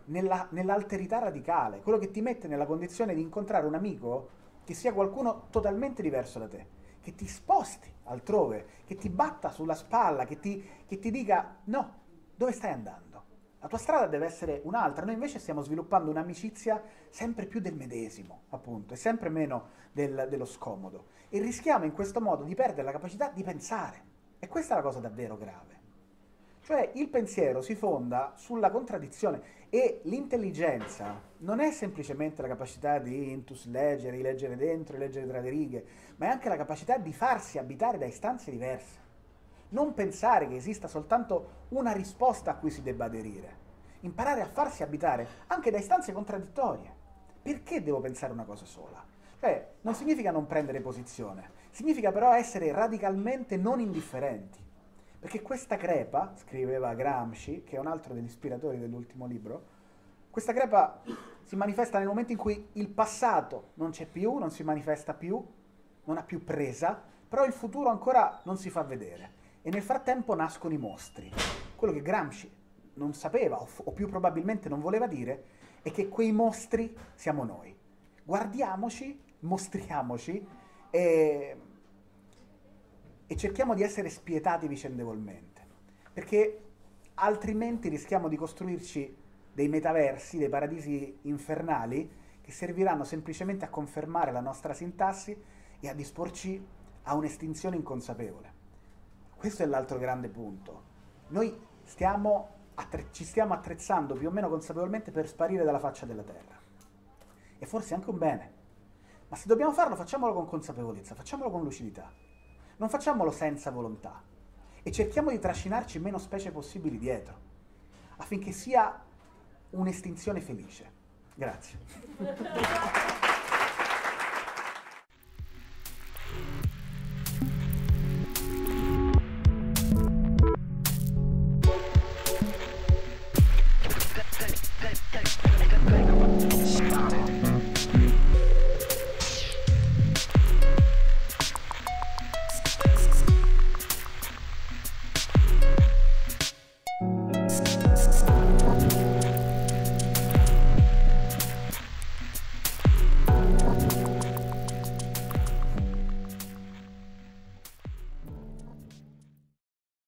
S2: nella, nell'alterità radicale, quello che ti mette nella condizione di incontrare un amico che sia qualcuno totalmente diverso da te, che ti sposti altrove, che ti batta sulla spalla, che ti, che ti dica no, dove stai andando? La tua strada deve essere un'altra, noi invece stiamo sviluppando un'amicizia sempre più del medesimo, appunto, e sempre meno del, dello scomodo. E rischiamo in questo modo di perdere la capacità di pensare. E questa è la cosa davvero grave. Cioè il pensiero si fonda sulla contraddizione e l'intelligenza non è semplicemente la capacità di intus leggere, leggere dentro, leggere tra le righe, ma è anche la capacità di farsi abitare da istanze diverse. Non pensare che esista soltanto una risposta a cui si debba aderire. Imparare a farsi abitare anche da istanze contraddittorie. Perché devo pensare una cosa sola? Cioè, non significa non prendere posizione, significa però essere radicalmente non indifferenti. Perché questa crepa, scriveva Gramsci, che è un altro degli ispiratori dell'ultimo libro, questa crepa si manifesta nel momento in cui il passato non c'è più, non si manifesta più, non ha più presa, però il futuro ancora non si fa vedere. E nel frattempo nascono i mostri. Quello che Gramsci non sapeva, o, o più probabilmente non voleva dire, è che quei mostri siamo noi. Guardiamoci, mostriamoci e e cerchiamo di essere spietati vicendevolmente, perché altrimenti rischiamo di costruirci dei metaversi, dei paradisi infernali che serviranno semplicemente a confermare la nostra sintassi e a disporci a un'estinzione inconsapevole. Questo è l'altro grande punto. Noi stiamo attre- ci stiamo attrezzando più o meno consapevolmente per sparire dalla faccia della Terra. E forse anche un bene. Ma se dobbiamo farlo, facciamolo con consapevolezza, facciamolo con lucidità. Non facciamolo senza volontà e cerchiamo di trascinarci meno specie possibili dietro, affinché sia un'estinzione felice. Grazie.